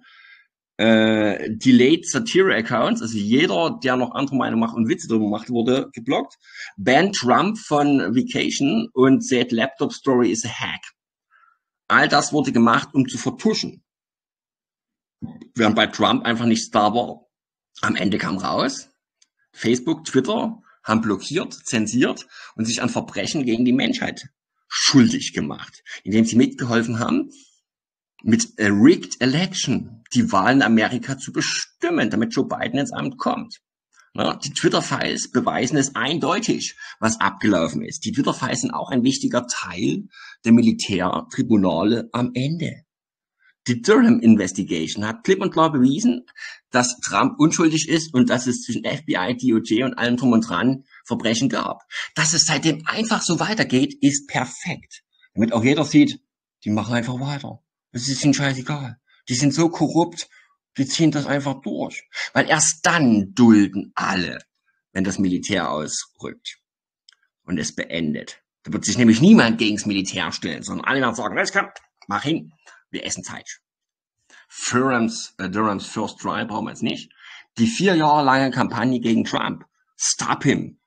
äh, Delayed Satire Accounts, also jeder, der noch andere Meinung macht und Witze darüber macht, wurde geblockt. Ban Trump von Vacation und said Laptop Story is a hack. All das wurde gemacht, um zu vertuschen. Während bei Trump einfach nichts da war. Am Ende kam raus, Facebook, Twitter haben blockiert, zensiert und sich an Verbrechen gegen die Menschheit schuldig gemacht, indem sie mitgeholfen haben, mit a rigged election die Wahlen in Amerika zu bestimmen, damit Joe Biden ins Amt kommt. Ja, die Twitter-Files beweisen es eindeutig, was abgelaufen ist. Die Twitter-Files sind auch ein wichtiger Teil der Militärtribunale am Ende. Die Durham Investigation hat klipp und klar bewiesen, dass Trump unschuldig ist und dass es zwischen FBI, DOJ und allem drum und dran Verbrechen gab. Dass es seitdem einfach so weitergeht, ist perfekt. Damit auch jeder sieht, die machen einfach weiter. Es ist ihnen scheißegal. Die sind so korrupt, die ziehen das einfach durch. Weil erst dann dulden alle, wenn das Militär ausrückt und es beendet. Da wird sich nämlich niemand gegen das Militär stellen, sondern alle werden sagen, alles klar, mach hin, wir essen Zeit. Durham's, äh, Durham's First Trial brauchen wir jetzt nicht. Die vier Jahre lange Kampagne gegen Trump. Stop him.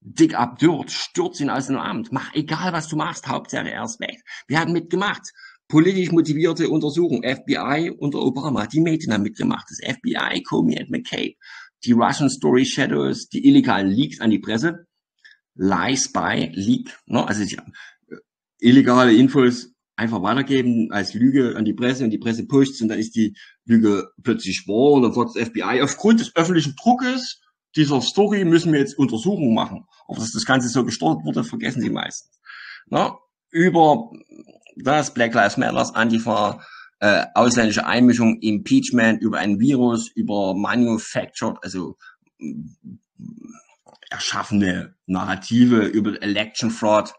Dick up dirt. Stürz ihn aus dem Amt. Mach egal, was du machst. Hauptsache er ist weg. Wir haben mitgemacht politisch motivierte Untersuchung, FBI unter Obama, die Medien haben mitgemacht, das FBI, Comey and McCabe, die Russian Story Shadows, die illegalen Leaks an die Presse, Lies by Leak, ne? also die, illegale Infos einfach weitergeben als Lüge an die Presse und die Presse pusht und dann ist die Lüge plötzlich wahr und dann sagt das FBI, aufgrund des öffentlichen Druckes dieser Story müssen wir jetzt Untersuchungen machen. Aber dass das Ganze so gestartet wurde, vergessen sie meistens. Na, über das Black Lives Matter, Antifa, äh, ausländische Einmischung, Impeachment, über ein Virus, über Manufactured, also erschaffene Narrative, über Election Fraud,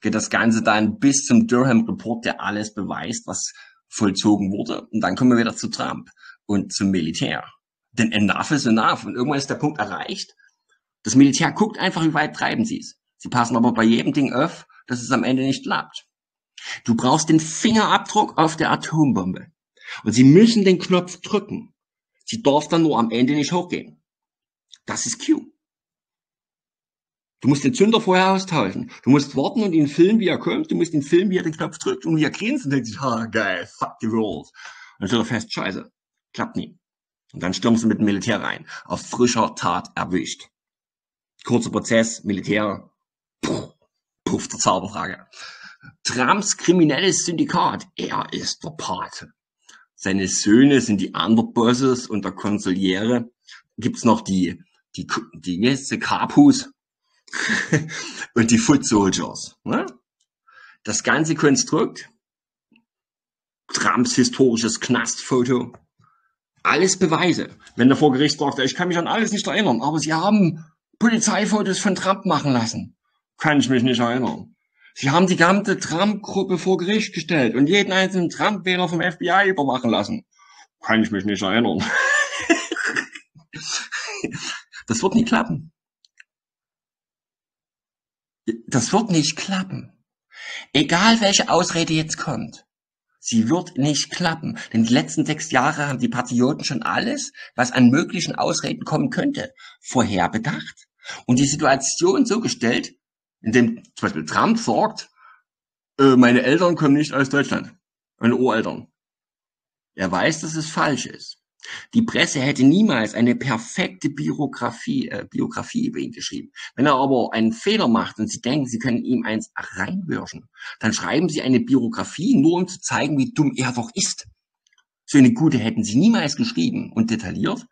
geht das Ganze dann bis zum Durham Report, der alles beweist, was vollzogen wurde. Und dann kommen wir wieder zu Trump und zum Militär. Denn enough is enough. Und irgendwann ist der Punkt erreicht. Das Militär guckt einfach, wie weit treiben sie es. Sie passen aber bei jedem Ding auf, dass es am Ende nicht klappt. Du brauchst den Fingerabdruck auf der Atombombe. Und sie müssen den Knopf drücken. Sie darf dann nur am Ende nicht hochgehen. Das ist Q. Du musst den Zünder vorher austauschen. Du musst warten und ihn filmen, wie er kommt. Du musst ihn filmen, wie er den Knopf drückt und wie er grinst und denkt sich, ha, geil, fuck the world. Und dann stellt er fest, scheiße, klappt nie. Und dann stürmst du mit dem Militär rein. Auf frischer Tat erwischt. Kurzer Prozess, Militär, puff, puff der Zauberfrage. Trumps kriminelles Syndikat, er ist der Pate. Seine Söhne sind die Underbosses und der Konsiliere. Gibt's noch die, die, die, sie, Kapus, und die Foot Soldiers. Ne? Das ganze Konstrukt, Trumps historisches Knastfoto, alles Beweise. Wenn der vor Gericht sagt, ich kann mich an alles nicht erinnern, aber sie haben Polizeifotos von Trump machen lassen. Kann ich mich nicht erinnern. Sie haben die ganze Trump-Gruppe vor Gericht gestellt und jeden einzelnen Trump-Wähler vom FBI überwachen lassen. Kann ich mich nicht erinnern. das wird nie klappen. Das wird nicht klappen. Egal welche Ausrede jetzt kommt. Sie wird nicht klappen. Denn die letzten sechs Jahre haben die Patrioten schon alles, was an möglichen Ausreden kommen könnte, vorher bedacht. Und die Situation so gestellt, indem zum Beispiel Trump sagt, äh, meine Eltern kommen nicht aus Deutschland. Meine Ureltern. Er weiß, dass es falsch ist. Die Presse hätte niemals eine perfekte Biografie, äh, Biografie über ihn geschrieben. Wenn er aber einen Fehler macht und sie denken, sie können ihm eins reinwirschen, dann schreiben sie eine Biografie, nur um zu zeigen, wie dumm er doch ist. So eine gute hätten sie niemals geschrieben und detailliert,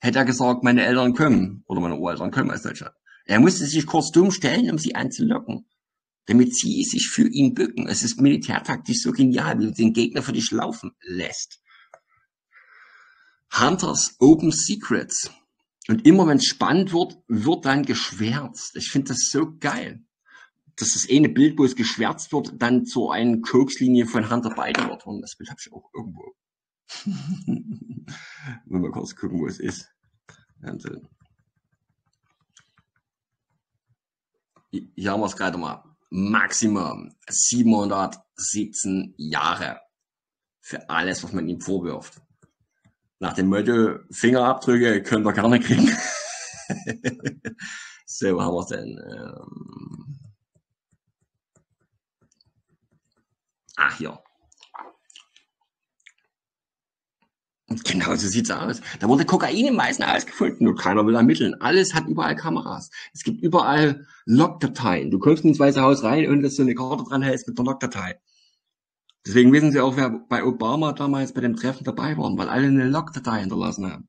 hätte er gesagt, meine Eltern kommen oder meine Ureltern kommen aus Deutschland. Er musste sich kurz dumm stellen, um sie anzulocken, damit sie sich für ihn bücken. Es ist militärtaktisch so genial, wie den Gegner für dich laufen lässt. Hunters Open Secrets. Und immer wenn es spannend wird, wird dann geschwärzt. Ich finde das so geil. Dass das eine Bild, wo es geschwärzt wird, dann zu einer Kokslinie von Hunter Biden wird. Und das Bild habe ich auch irgendwo. Wenn wir kurz gucken, wo es ist. Also, hier haben wir es gerade mal. Maximum 717 Jahre für alles, was man ihm vorwirft. Nach dem Motto, Fingerabdrücke können wir gerne kriegen. so, wo haben wir es denn? Ähm Ach, hier. Und genau so sieht's aus. Da wurde Kokain im weißen gefunden und keiner will ermitteln. Alles hat überall Kameras. Es gibt überall Logdateien. Du kommst ins Weiße Haus rein und dass du eine Karte dran hältst mit der Logdatei. Deswegen wissen Sie auch, wer bei Obama damals bei dem Treffen dabei war, weil alle eine Logdatei hinterlassen haben.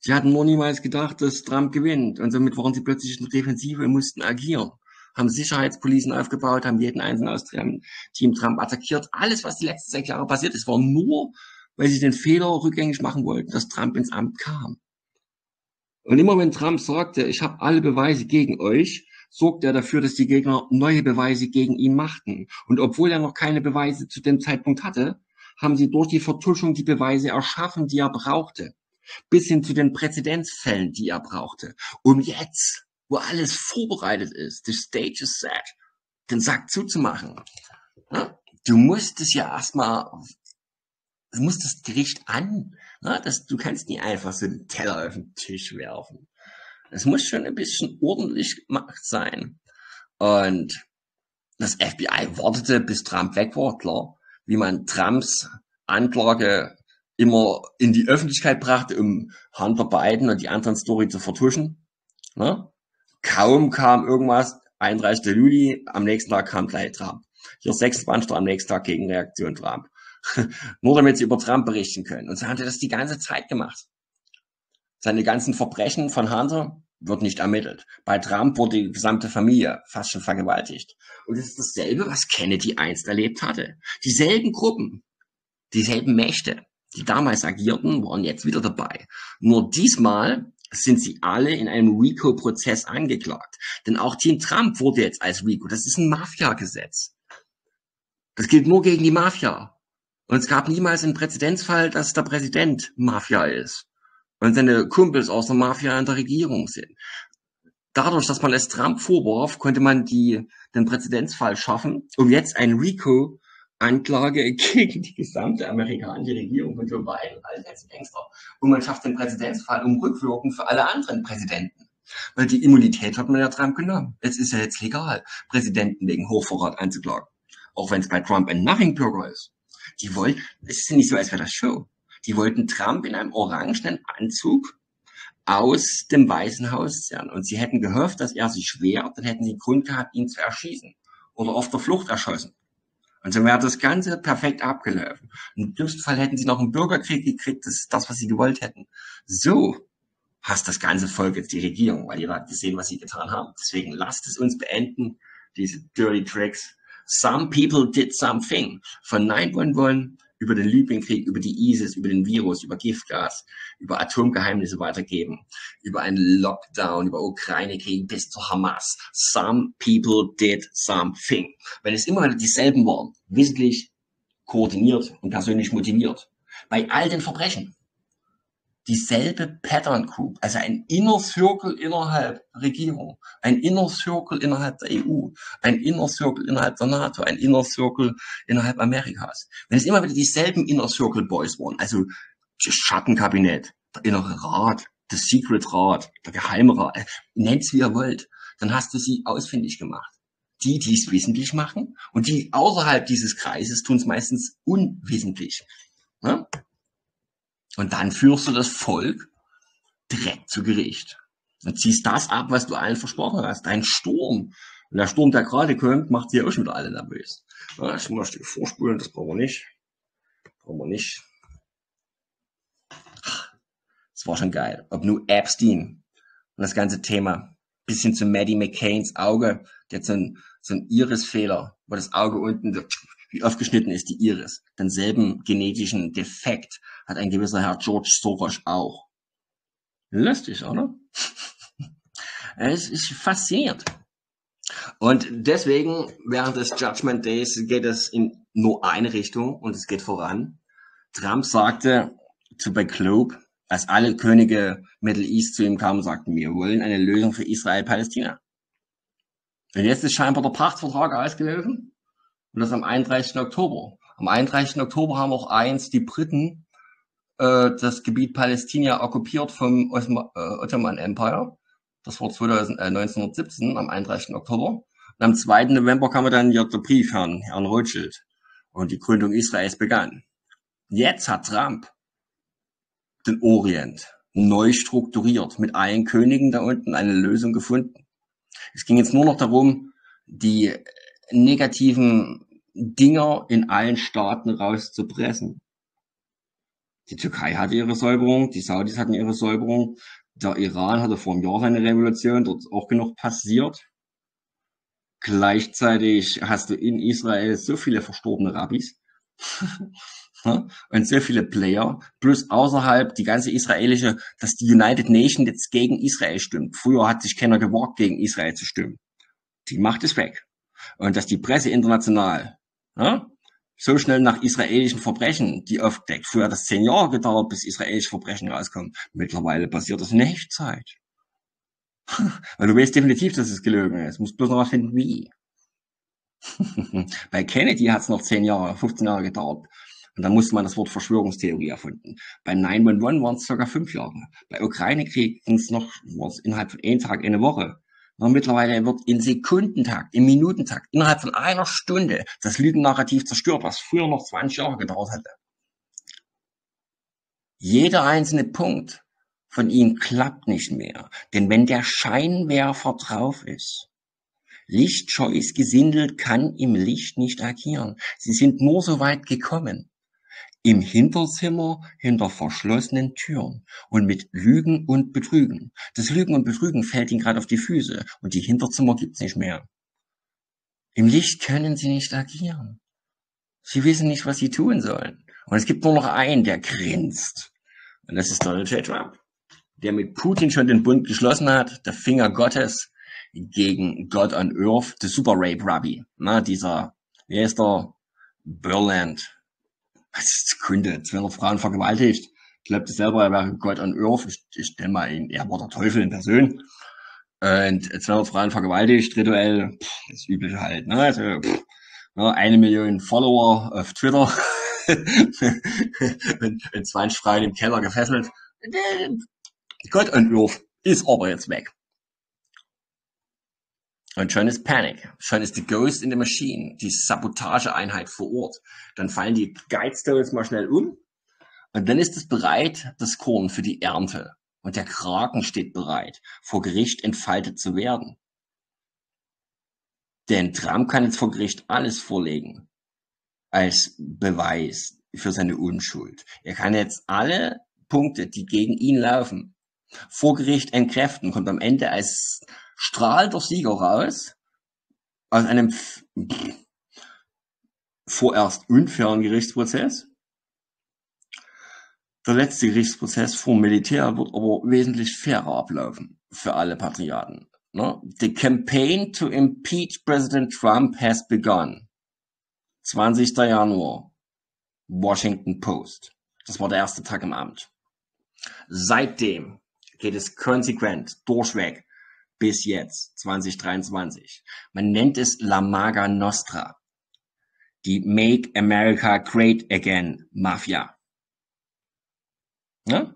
Sie hatten nur niemals gedacht, dass Trump gewinnt und somit waren sie plötzlich in der Defensive und mussten agieren. Haben Sicherheitspolisen aufgebaut, haben jeden einzelnen aus Team Trump attackiert. Alles, was die letzten sechs Jahre passiert ist, war nur, weil sie den Fehler rückgängig machen wollten, dass Trump ins Amt kam. Und immer wenn Trump sagte, ich habe alle Beweise gegen euch, sorgte er dafür, dass die Gegner neue Beweise gegen ihn machten. Und obwohl er noch keine Beweise zu dem Zeitpunkt hatte, haben sie durch die Vertuschung die Beweise erschaffen, die er brauchte. Bis hin zu den Präzedenzfällen, die er brauchte. Um jetzt, wo alles vorbereitet ist, the stage is set, den Sack zuzumachen. Du musst es ja erstmal, du musst das Gericht an, das, du kannst nie einfach so einen Teller auf den Tisch werfen. Es muss schon ein bisschen ordentlich gemacht sein. Und das FBI wartete, bis Trump weg war, klar, wie man Trumps Anklage immer in die Öffentlichkeit brachte, um Hunter Biden und die anderen Story zu vertuschen. Ne? Kaum kam irgendwas, 31. Juli, am nächsten Tag kam gleich Trump. Hier sechs Banster am nächsten Tag gegen Reaktion Trump. Nur damit sie über Trump berichten können. Und so haben sie das die ganze Zeit gemacht. Seine ganzen Verbrechen von Hunter wird nicht ermittelt. Bei Trump wurde die gesamte Familie fast schon vergewaltigt. Und es ist dasselbe, was Kennedy einst erlebt hatte. Dieselben Gruppen, dieselben Mächte, die damals agierten, waren jetzt wieder dabei. Nur diesmal sind sie alle in einem RICO-Prozess angeklagt. Denn auch Team Trump wurde jetzt als RICO. Das ist ein Mafia-Gesetz. Das gilt nur gegen die Mafia. Und es gab niemals einen Präzedenzfall, dass der Präsident Mafia ist wenn seine Kumpels aus der Mafia in der Regierung sind. Dadurch, dass man es Trump vorwarf, konnte man die, den Präzedenzfall schaffen, um jetzt ein RICO Anklage gegen die gesamte amerikanische Regierung von Joe Biden als Gangster. Und man schafft den Präzedenzfall um rückwirkend für alle anderen Präsidenten. Weil die Immunität hat man ja Trump genommen. Es ist ja jetzt legal, Präsidenten wegen Hochverrat anzuklagen. Auch wenn es bei Trump ein Nothing-Bürger ist. Die wollen, es ist ja nicht so, als wäre das Show. Die wollten Trump in einem orangenen Anzug aus dem Weißen Haus zerren. Und sie hätten gehofft, dass er sich wehrt, dann hätten sie Grund gehabt, ihn zu erschießen oder auf der Flucht erschossen. Und so wäre das Ganze perfekt abgelaufen. Im dümmsten Fall hätten sie noch einen Bürgerkrieg gekriegt, das ist das, was sie gewollt hätten. So hasst das ganze Volk jetzt die Regierung, weil jeder hat gesehen, was sie getan haben. Deswegen lasst es uns beenden, diese dirty tricks. Some people did something. Von 911 über den Libyenkrieg, über die ISIS, über den Virus, über Giftgas, über Atomgeheimnisse weitergeben, über einen Lockdown, über Ukraine-Krieg bis zur Hamas. Some people did something. Wenn es immer wieder dieselben waren, wissentlich koordiniert und persönlich motiviert. Bei all den Verbrechen dieselbe Pattern Group, also ein Inner Circle innerhalb Regierung, ein Inner Circle innerhalb der EU, ein Inner Circle innerhalb der NATO, ein Inner Circle innerhalb Amerikas. Wenn es immer wieder dieselben Inner Circle Boys waren, also das Schattenkabinett, der innere Rat, der Secret Rat, der Geheime Rat, äh, nennt's wie ihr wollt, dann hast du sie ausfindig gemacht. Die, die es wissentlich machen und die außerhalb dieses Kreises tun es meistens unwissentlich. Ne? Und dann führst du das Volk direkt zu Gericht. Und ziehst das ab, was du allen versprochen hast. Ein Sturm. Und der Sturm, der gerade kommt, macht sie ja auch schon wieder alle nervös. Ich muss ein vorspulen, das brauchen wir nicht. Brauchen wir nicht. Das war schon geil. Ob nur Epstein und das ganze Thema. Bisschen zu Maddie McCains Auge. Der hat so ein, so ein Iris-Fehler, wo das Auge unten wie aufgeschnitten ist die Iris. Denselben genetischen Defekt hat ein gewisser Herr George Soros auch. Lustig, oder? es ist faszinierend. Und deswegen, während des Judgment Days geht es in nur eine Richtung und es geht voran. Trump sagte zu bei als alle Könige Middle East zu ihm kamen sagten, wir wollen eine Lösung für Israel-Palästina. Und jetzt ist scheinbar der Pachtvertrag ausgelaufen. Und das am 31. Oktober. Am 31. Oktober haben auch eins die Briten äh, das Gebiet Palästina okkupiert vom Osma äh, Ottoman Empire. Das war 2000, äh, 1917 am 31. Oktober. Und am 2. November kam dann ja der Brief Herrn, Herrn Rothschild. Und die Gründung Israels begann. Jetzt hat Trump den Orient neu strukturiert, mit allen Königen da unten eine Lösung gefunden. Es ging jetzt nur noch darum, die negativen Dinger in allen Staaten rauszupressen. Die Türkei hatte ihre Säuberung, die Saudis hatten ihre Säuberung, der Iran hatte vor einem Jahr seine Revolution, dort ist auch genug passiert. Gleichzeitig hast du in Israel so viele verstorbene Rabbis und so viele Player, plus außerhalb die ganze israelische, dass die United Nations jetzt gegen Israel stimmt. Früher hat sich keiner gewagt, gegen Israel zu stimmen. Die Macht ist weg. Und dass die Presse international ja, so schnell nach israelischen Verbrechen, die aufdeckt. Früher hat das zehn Jahre gedauert, bis israelische Verbrechen rauskommen. Mittlerweile passiert das in Echtzeit. Weil du weißt definitiv, dass es gelogen ist. Du musst bloß noch was finden, wie. Bei Kennedy hat es noch zehn Jahre, 15 Jahre gedauert. Und dann musste man das Wort Verschwörungstheorie erfunden. Bei 911 waren es sogar fünf Jahre. Bei Ukraine-Krieg ging es noch, es innerhalb von einem Tag, eine Woche. Aber mittlerweile wird in Sekundentakt, im Minutentakt, innerhalb von einer Stunde das Lügennarrativ zerstört, was früher noch 20 Jahre gedauert hätte. Jeder einzelne Punkt von ihm klappt nicht mehr. Denn wenn der Scheinwerfer drauf ist, Lichtscheues Gesindel kann im Licht nicht agieren. Sie sind nur so weit gekommen. Im Hinterzimmer hinter verschlossenen Türen und mit Lügen und Betrügen. Das Lügen und Betrügen fällt ihnen gerade auf die Füße und die Hinterzimmer gibt's nicht mehr. Im Licht können sie nicht agieren. Sie wissen nicht, was sie tun sollen. Und es gibt nur noch einen, der grinst. Und das ist Donald J. Trump, der mit Putin schon den Bund geschlossen hat, der Finger Gottes gegen God on Earth, der Super Rape Rabbi, na, dieser, wie heißt der, Burland, was Kunde, 200 Frauen vergewaltigt, glaubt selber, er wäre Gott on Earth, ich, ich denke mal, er war der Teufel in Person, und 200 Frauen vergewaltigt, rituell, pff, das übliche halt, ne, also, pff, ne, eine Million Follower auf Twitter, und, und 20 Frauen im Keller gefesselt, Gott on Earth ist aber jetzt weg. Und schon ist Panic. Schon ist die Ghost in the Machine, die Sabotageeinheit vor Ort. Dann fallen die Guidestones mal schnell um. Und dann ist es bereit, das Korn für die Ernte. Und der Kraken steht bereit, vor Gericht entfaltet zu werden. Denn Trump kann jetzt vor Gericht alles vorlegen als Beweis für seine Unschuld. Er kann jetzt alle Punkte, die gegen ihn laufen, vor Gericht entkräften, kommt am Ende als strahlender Sieger raus aus einem vorerst unfairen Gerichtsprozess. Der letzte Gerichtsprozess vor Militär wird aber wesentlich fairer ablaufen für alle Patrioten. Ne? The campaign to impeach President Trump has begun. 20. Januar. Washington Post. Das war der erste Tag im Amt. Seitdem geht es konsequent durchweg bis jetzt, 2023. Man nennt es La Maga Nostra, die Make America Great Again Mafia. Ja?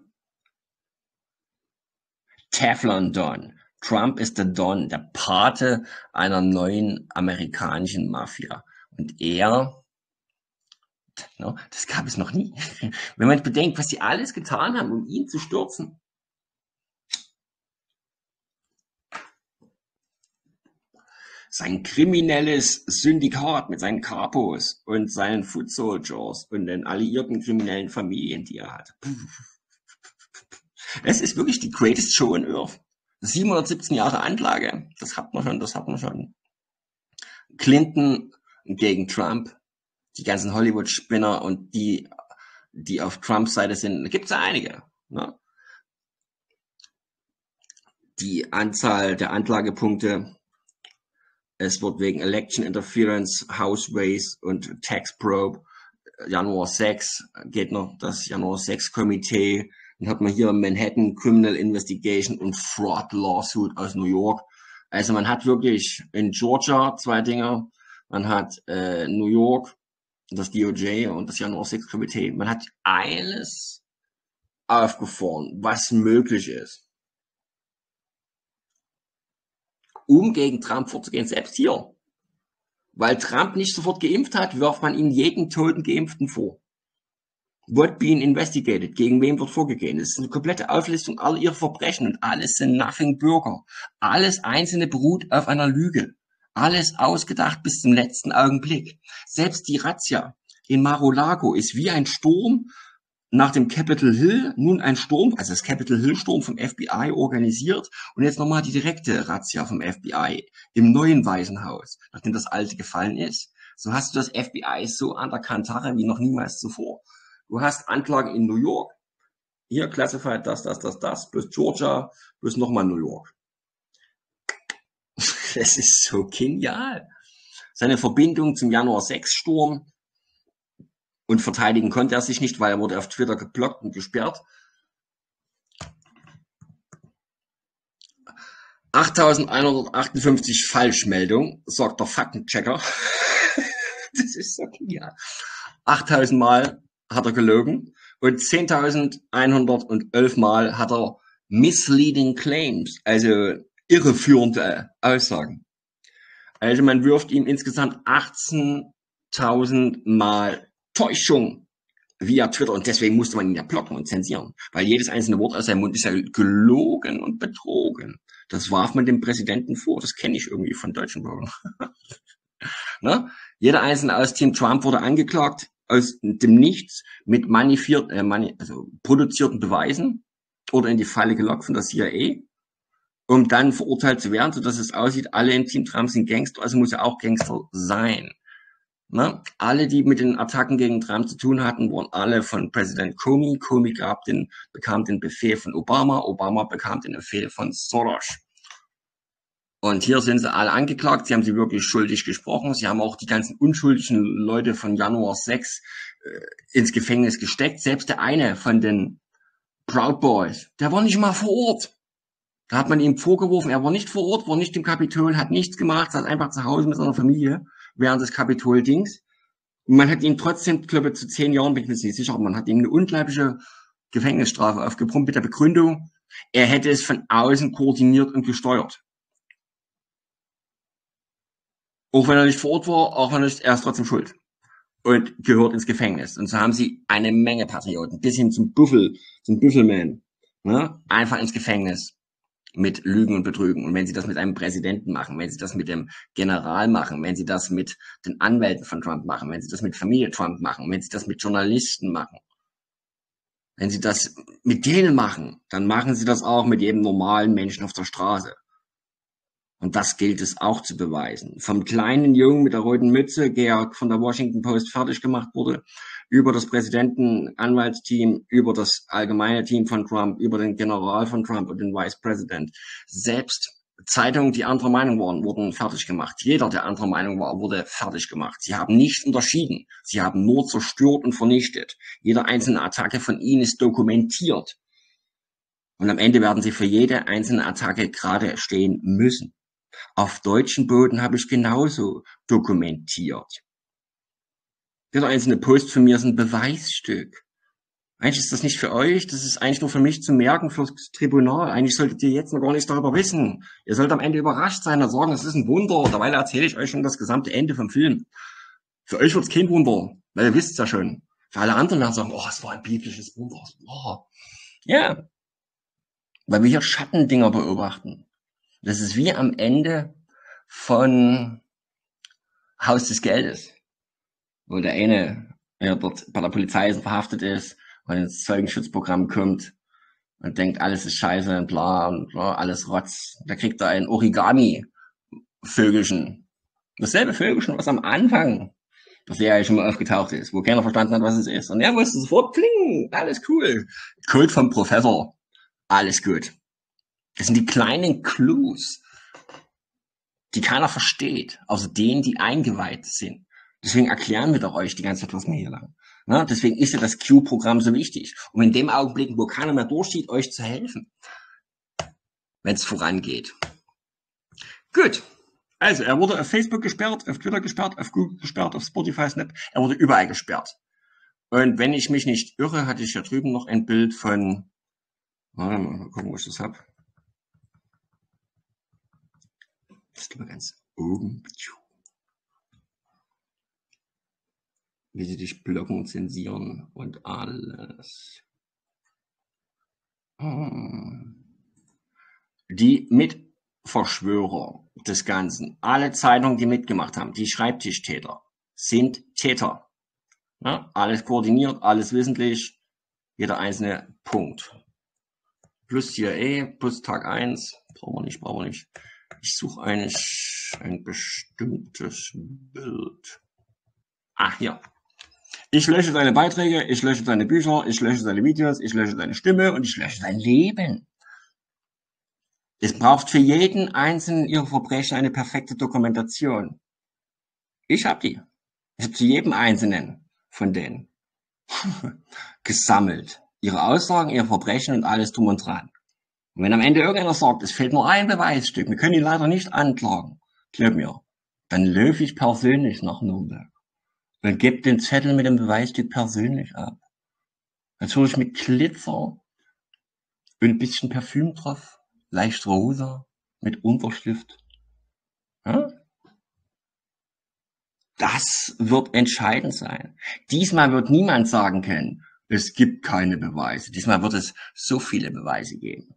Teflon Don. Trump ist der Don, der Pate einer neuen amerikanischen Mafia. Und er, no, das gab es noch nie. Wenn man bedenkt, was sie alles getan haben, um ihn zu stürzen. Sein kriminelles Syndikat mit seinen Capos und seinen Foot Soldiers und den alliierten kriminellen Familien, die er hat. Es ist wirklich die greatest show on earth. 717 Jahre Anklage, das hat man schon, das hat man schon. Clinton gegen Trump, die ganzen Hollywood-Spinner und die, die auf Trumps Seite sind, da gibt es ja einige. Ne? Die Anzahl der Anklagepunkte es wird wegen Election Interference, House Waste und Tax Probe Januar 6 geht noch das Januar 6 Komitee. Dann hat man hier Manhattan Criminal Investigation und Fraud Lawsuit aus New York. Also man hat wirklich in Georgia zwei Dinge. Man hat äh, New York, das DOJ und das Januar 6 Komitee. Man hat alles aufgefahren, was möglich ist. Um gegen Trump vorzugehen, selbst hier. Weil Trump nicht sofort geimpft hat, wirft man ihm jeden toten Geimpften vor. What being investigated? Gegen wen wird vorgegeben? Es ist eine komplette Auflistung aller ihrer Verbrechen und alles sind nothing Bürger. Alles einzelne beruht auf einer Lüge. Alles ausgedacht bis zum letzten Augenblick. Selbst die Razzia in Mar-a-Lago ist wie ein Sturm nach dem Capitol Hill nun ein Sturm, also das Capitol Hill Sturm vom FBI organisiert und jetzt nochmal die direkte Razzia vom FBI im neuen Weißen Haus, nachdem das alte gefallen ist. So hast du das FBI so an der Kantare wie noch niemals zuvor. Du hast Anklagen in New York, hier Classified das, das, das, das, plus Georgia, plus nochmal New York. Das ist so genial. Seine Verbindung zum Januar 6 Sturm, und verteidigen konnte er sich nicht, weil er wurde auf Twitter geblockt und gesperrt. 8158 Falschmeldungen, sagt der Faktenchecker. das ist so genial. 8000 Mal hat er gelogen und 10.111 Mal hat er misleading claims, also irreführende Aussagen. Also man wirft ihm insgesamt 18.000 Mal Täuschung via Twitter und deswegen musste man ihn ja blocken und zensieren, weil jedes einzelne Wort aus seinem Mund ist ja gelogen und betrogen. Das warf man dem Präsidenten vor. Das kenne ich irgendwie von deutschen Bürgern. ne? Jeder einzelne aus Team Trump wurde angeklagt aus dem Nichts mit manifiert, äh, mani also produzierten Beweisen oder in die Falle gelockt von der CIA, um dann verurteilt zu werden, so dass es aussieht, alle im Team Trump sind Gangster, also muss er auch Gangster sein. Ne? Alle, die mit den Attacken gegen Trump zu tun hatten, waren alle von Präsident Comey. Comey gab den, bekam den Befehl von Obama. Obama bekam den Befehl von Soros. Und hier sind sie alle angeklagt. Sie haben sie wirklich schuldig gesprochen. Sie haben auch die ganzen unschuldigen Leute von Januar 6 äh, ins Gefängnis gesteckt. Selbst der eine von den Proud Boys, der war nicht mal vor Ort. Da hat man ihm vorgeworfen, er war nicht vor Ort, war nicht im Kapitol, hat nichts gemacht, saß einfach zu Hause mit seiner Familie während des Kapitol-Dings. Man hat ihn trotzdem, glaube ich, zu zehn Jahren, bin ich mir nicht sicher, man hat ihm eine unglaubliche Gefängnisstrafe aufgebrummt mit der Begründung, er hätte es von außen koordiniert und gesteuert. Auch wenn er nicht vor Ort war, auch wenn er nicht, er ist trotzdem schuld. Und gehört ins Gefängnis. Und so haben sie eine Menge Patrioten, bis hin zum Büffel, zum Büffelman, ne? einfach ins Gefängnis mit Lügen und Betrügen. Und wenn sie das mit einem Präsidenten machen, wenn sie das mit dem General machen, wenn sie das mit den Anwälten von Trump machen, wenn sie das mit Familie Trump machen, wenn sie das mit Journalisten machen, wenn sie das mit denen machen, dann machen sie das auch mit jedem normalen Menschen auf der Straße. Und das gilt es auch zu beweisen. Vom kleinen Jungen mit der roten Mütze, der von der Washington Post fertig gemacht wurde, über das Präsidentenanwaltsteam, über das allgemeine Team von Trump, über den General von Trump und den Vice President. Selbst Zeitungen, die anderer Meinung waren, wurden fertig gemacht. Jeder, der anderer Meinung war, wurde fertig gemacht. Sie haben nicht unterschieden. Sie haben nur zerstört und vernichtet. Jede einzelne Attacke von ihnen ist dokumentiert. Und am Ende werden sie für jede einzelne Attacke gerade stehen müssen. Auf deutschen Boden habe ich genauso dokumentiert. Jeder einzelne Post von mir ist ein Beweisstück. Eigentlich ist das nicht für euch, das ist eigentlich nur für mich zu merken, fürs Tribunal. Eigentlich solltet ihr jetzt noch gar nichts darüber wissen. Ihr sollt am Ende überrascht sein und sagen, es ist ein Wunder. Dabei erzähle ich euch schon das gesamte Ende vom Film. Für euch wird es kein Wunder, weil ihr wisst es ja schon. Für alle anderen werden sagen, oh, es war ein biblisches Wunder. Oh. Ja, weil wir hier Schattendinger beobachten. Das ist wie am Ende von Haus des Geldes wo der eine ja, dort bei der Polizei verhaftet ist und ins Zeugenschutzprogramm kommt und denkt, alles ist scheiße und bla und bla, alles Rotz. Da kriegt er ein Origami-Vögelchen. Dasselbe Vögelchen, was am Anfang der Serie schon mal aufgetaucht ist, wo keiner verstanden hat, was es ist. Und er wusste sofort, kling, alles cool. Kult vom Professor, alles gut. Das sind die kleinen Clues, die keiner versteht, außer denen, die eingeweiht sind. Deswegen erklären wir doch euch die ganze Zeit, was wir hier lang. Na, deswegen ist ja das Q-Programm so wichtig, um in dem Augenblick, wo keiner mehr durchsteht, euch zu helfen, wenn es vorangeht. Gut. Also, er wurde auf Facebook gesperrt, auf Twitter gesperrt, auf Google gesperrt, auf Spotify, Snap. Er wurde überall gesperrt. Und wenn ich mich nicht irre, hatte ich ja drüben noch ein Bild von, mal gucken, wo ich das hab. Das ist ganz oben wie sie dich blocken, zensieren und alles. Hm. Die Mitverschwörer des Ganzen, alle Zeitungen, die mitgemacht haben, die Schreibtischtäter, sind Täter. Ja, alles koordiniert, alles wissentlich, jeder einzelne Punkt. Plus CIA, plus Tag 1, brauchen wir nicht, brauchen wir nicht. Ich suche eigentlich ein bestimmtes Bild. Ach, hier. Ich lösche deine Beiträge, ich lösche deine Bücher, ich lösche deine Videos, ich lösche deine Stimme und ich lösche dein Leben. Es braucht für jeden einzelnen ihrer Verbrechen eine perfekte Dokumentation. Ich habe die. Ich habe zu jedem einzelnen von denen gesammelt. Ihre Aussagen, ihre Verbrechen und alles drum und dran. Und wenn am Ende irgendeiner sagt, es fehlt nur ein Beweisstück, wir können ihn leider nicht anklagen, glaub mir, dann löfe ich persönlich nach Nürnberg. Dann gebt den Zettel mit dem Beweisstück persönlich ab. Natürlich mit Glitzer und ein bisschen Parfüm drauf, leicht rosa, mit Unterschrift. Ja? Das wird entscheidend sein. Diesmal wird niemand sagen können, es gibt keine Beweise. Diesmal wird es so viele Beweise geben.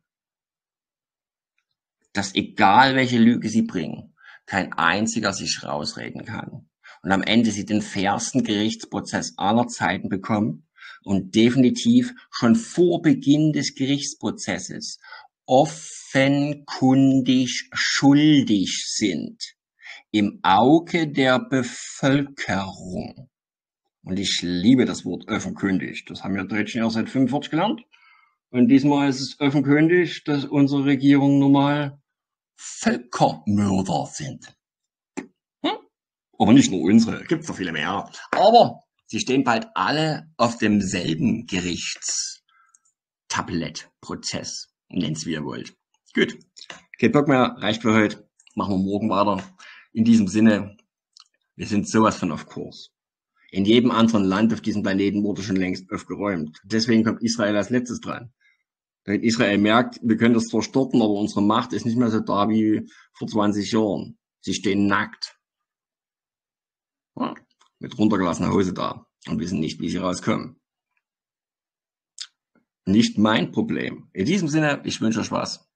dass egal welche Lüge sie bringen, kein einziger sich rausreden kann. Und am Ende sie den fairsten Gerichtsprozess aller Zeiten bekommen und definitiv schon vor Beginn des Gerichtsprozesses offenkundig schuldig sind im Auge der Bevölkerung. Und ich liebe das Wort offenkundig. Das haben wir Deutschen ja seit 45 gelernt. Und diesmal ist es offenkundig, dass unsere Regierung normal Völkermörder sind. Aber nicht nur unsere, gibt's noch viele mehr. Aber sie stehen bald alle auf demselben Gerichtstablettprozess. Nennt's wie ihr wollt. Gut. Kein Bock mehr, reicht für heute. Machen wir morgen weiter. In diesem Sinne, wir sind sowas von auf Kurs. In jedem anderen Land auf diesem Planeten wurde schon längst aufgeräumt. Deswegen kommt Israel als letztes dran. Damit Israel merkt, wir können das zwar aber unsere Macht ist nicht mehr so da wie vor 20 Jahren. Sie stehen nackt. Mit runtergelassener Hose da und wissen nicht, wie sie rauskommen. Nicht mein Problem. In diesem Sinne, ich wünsche euch was.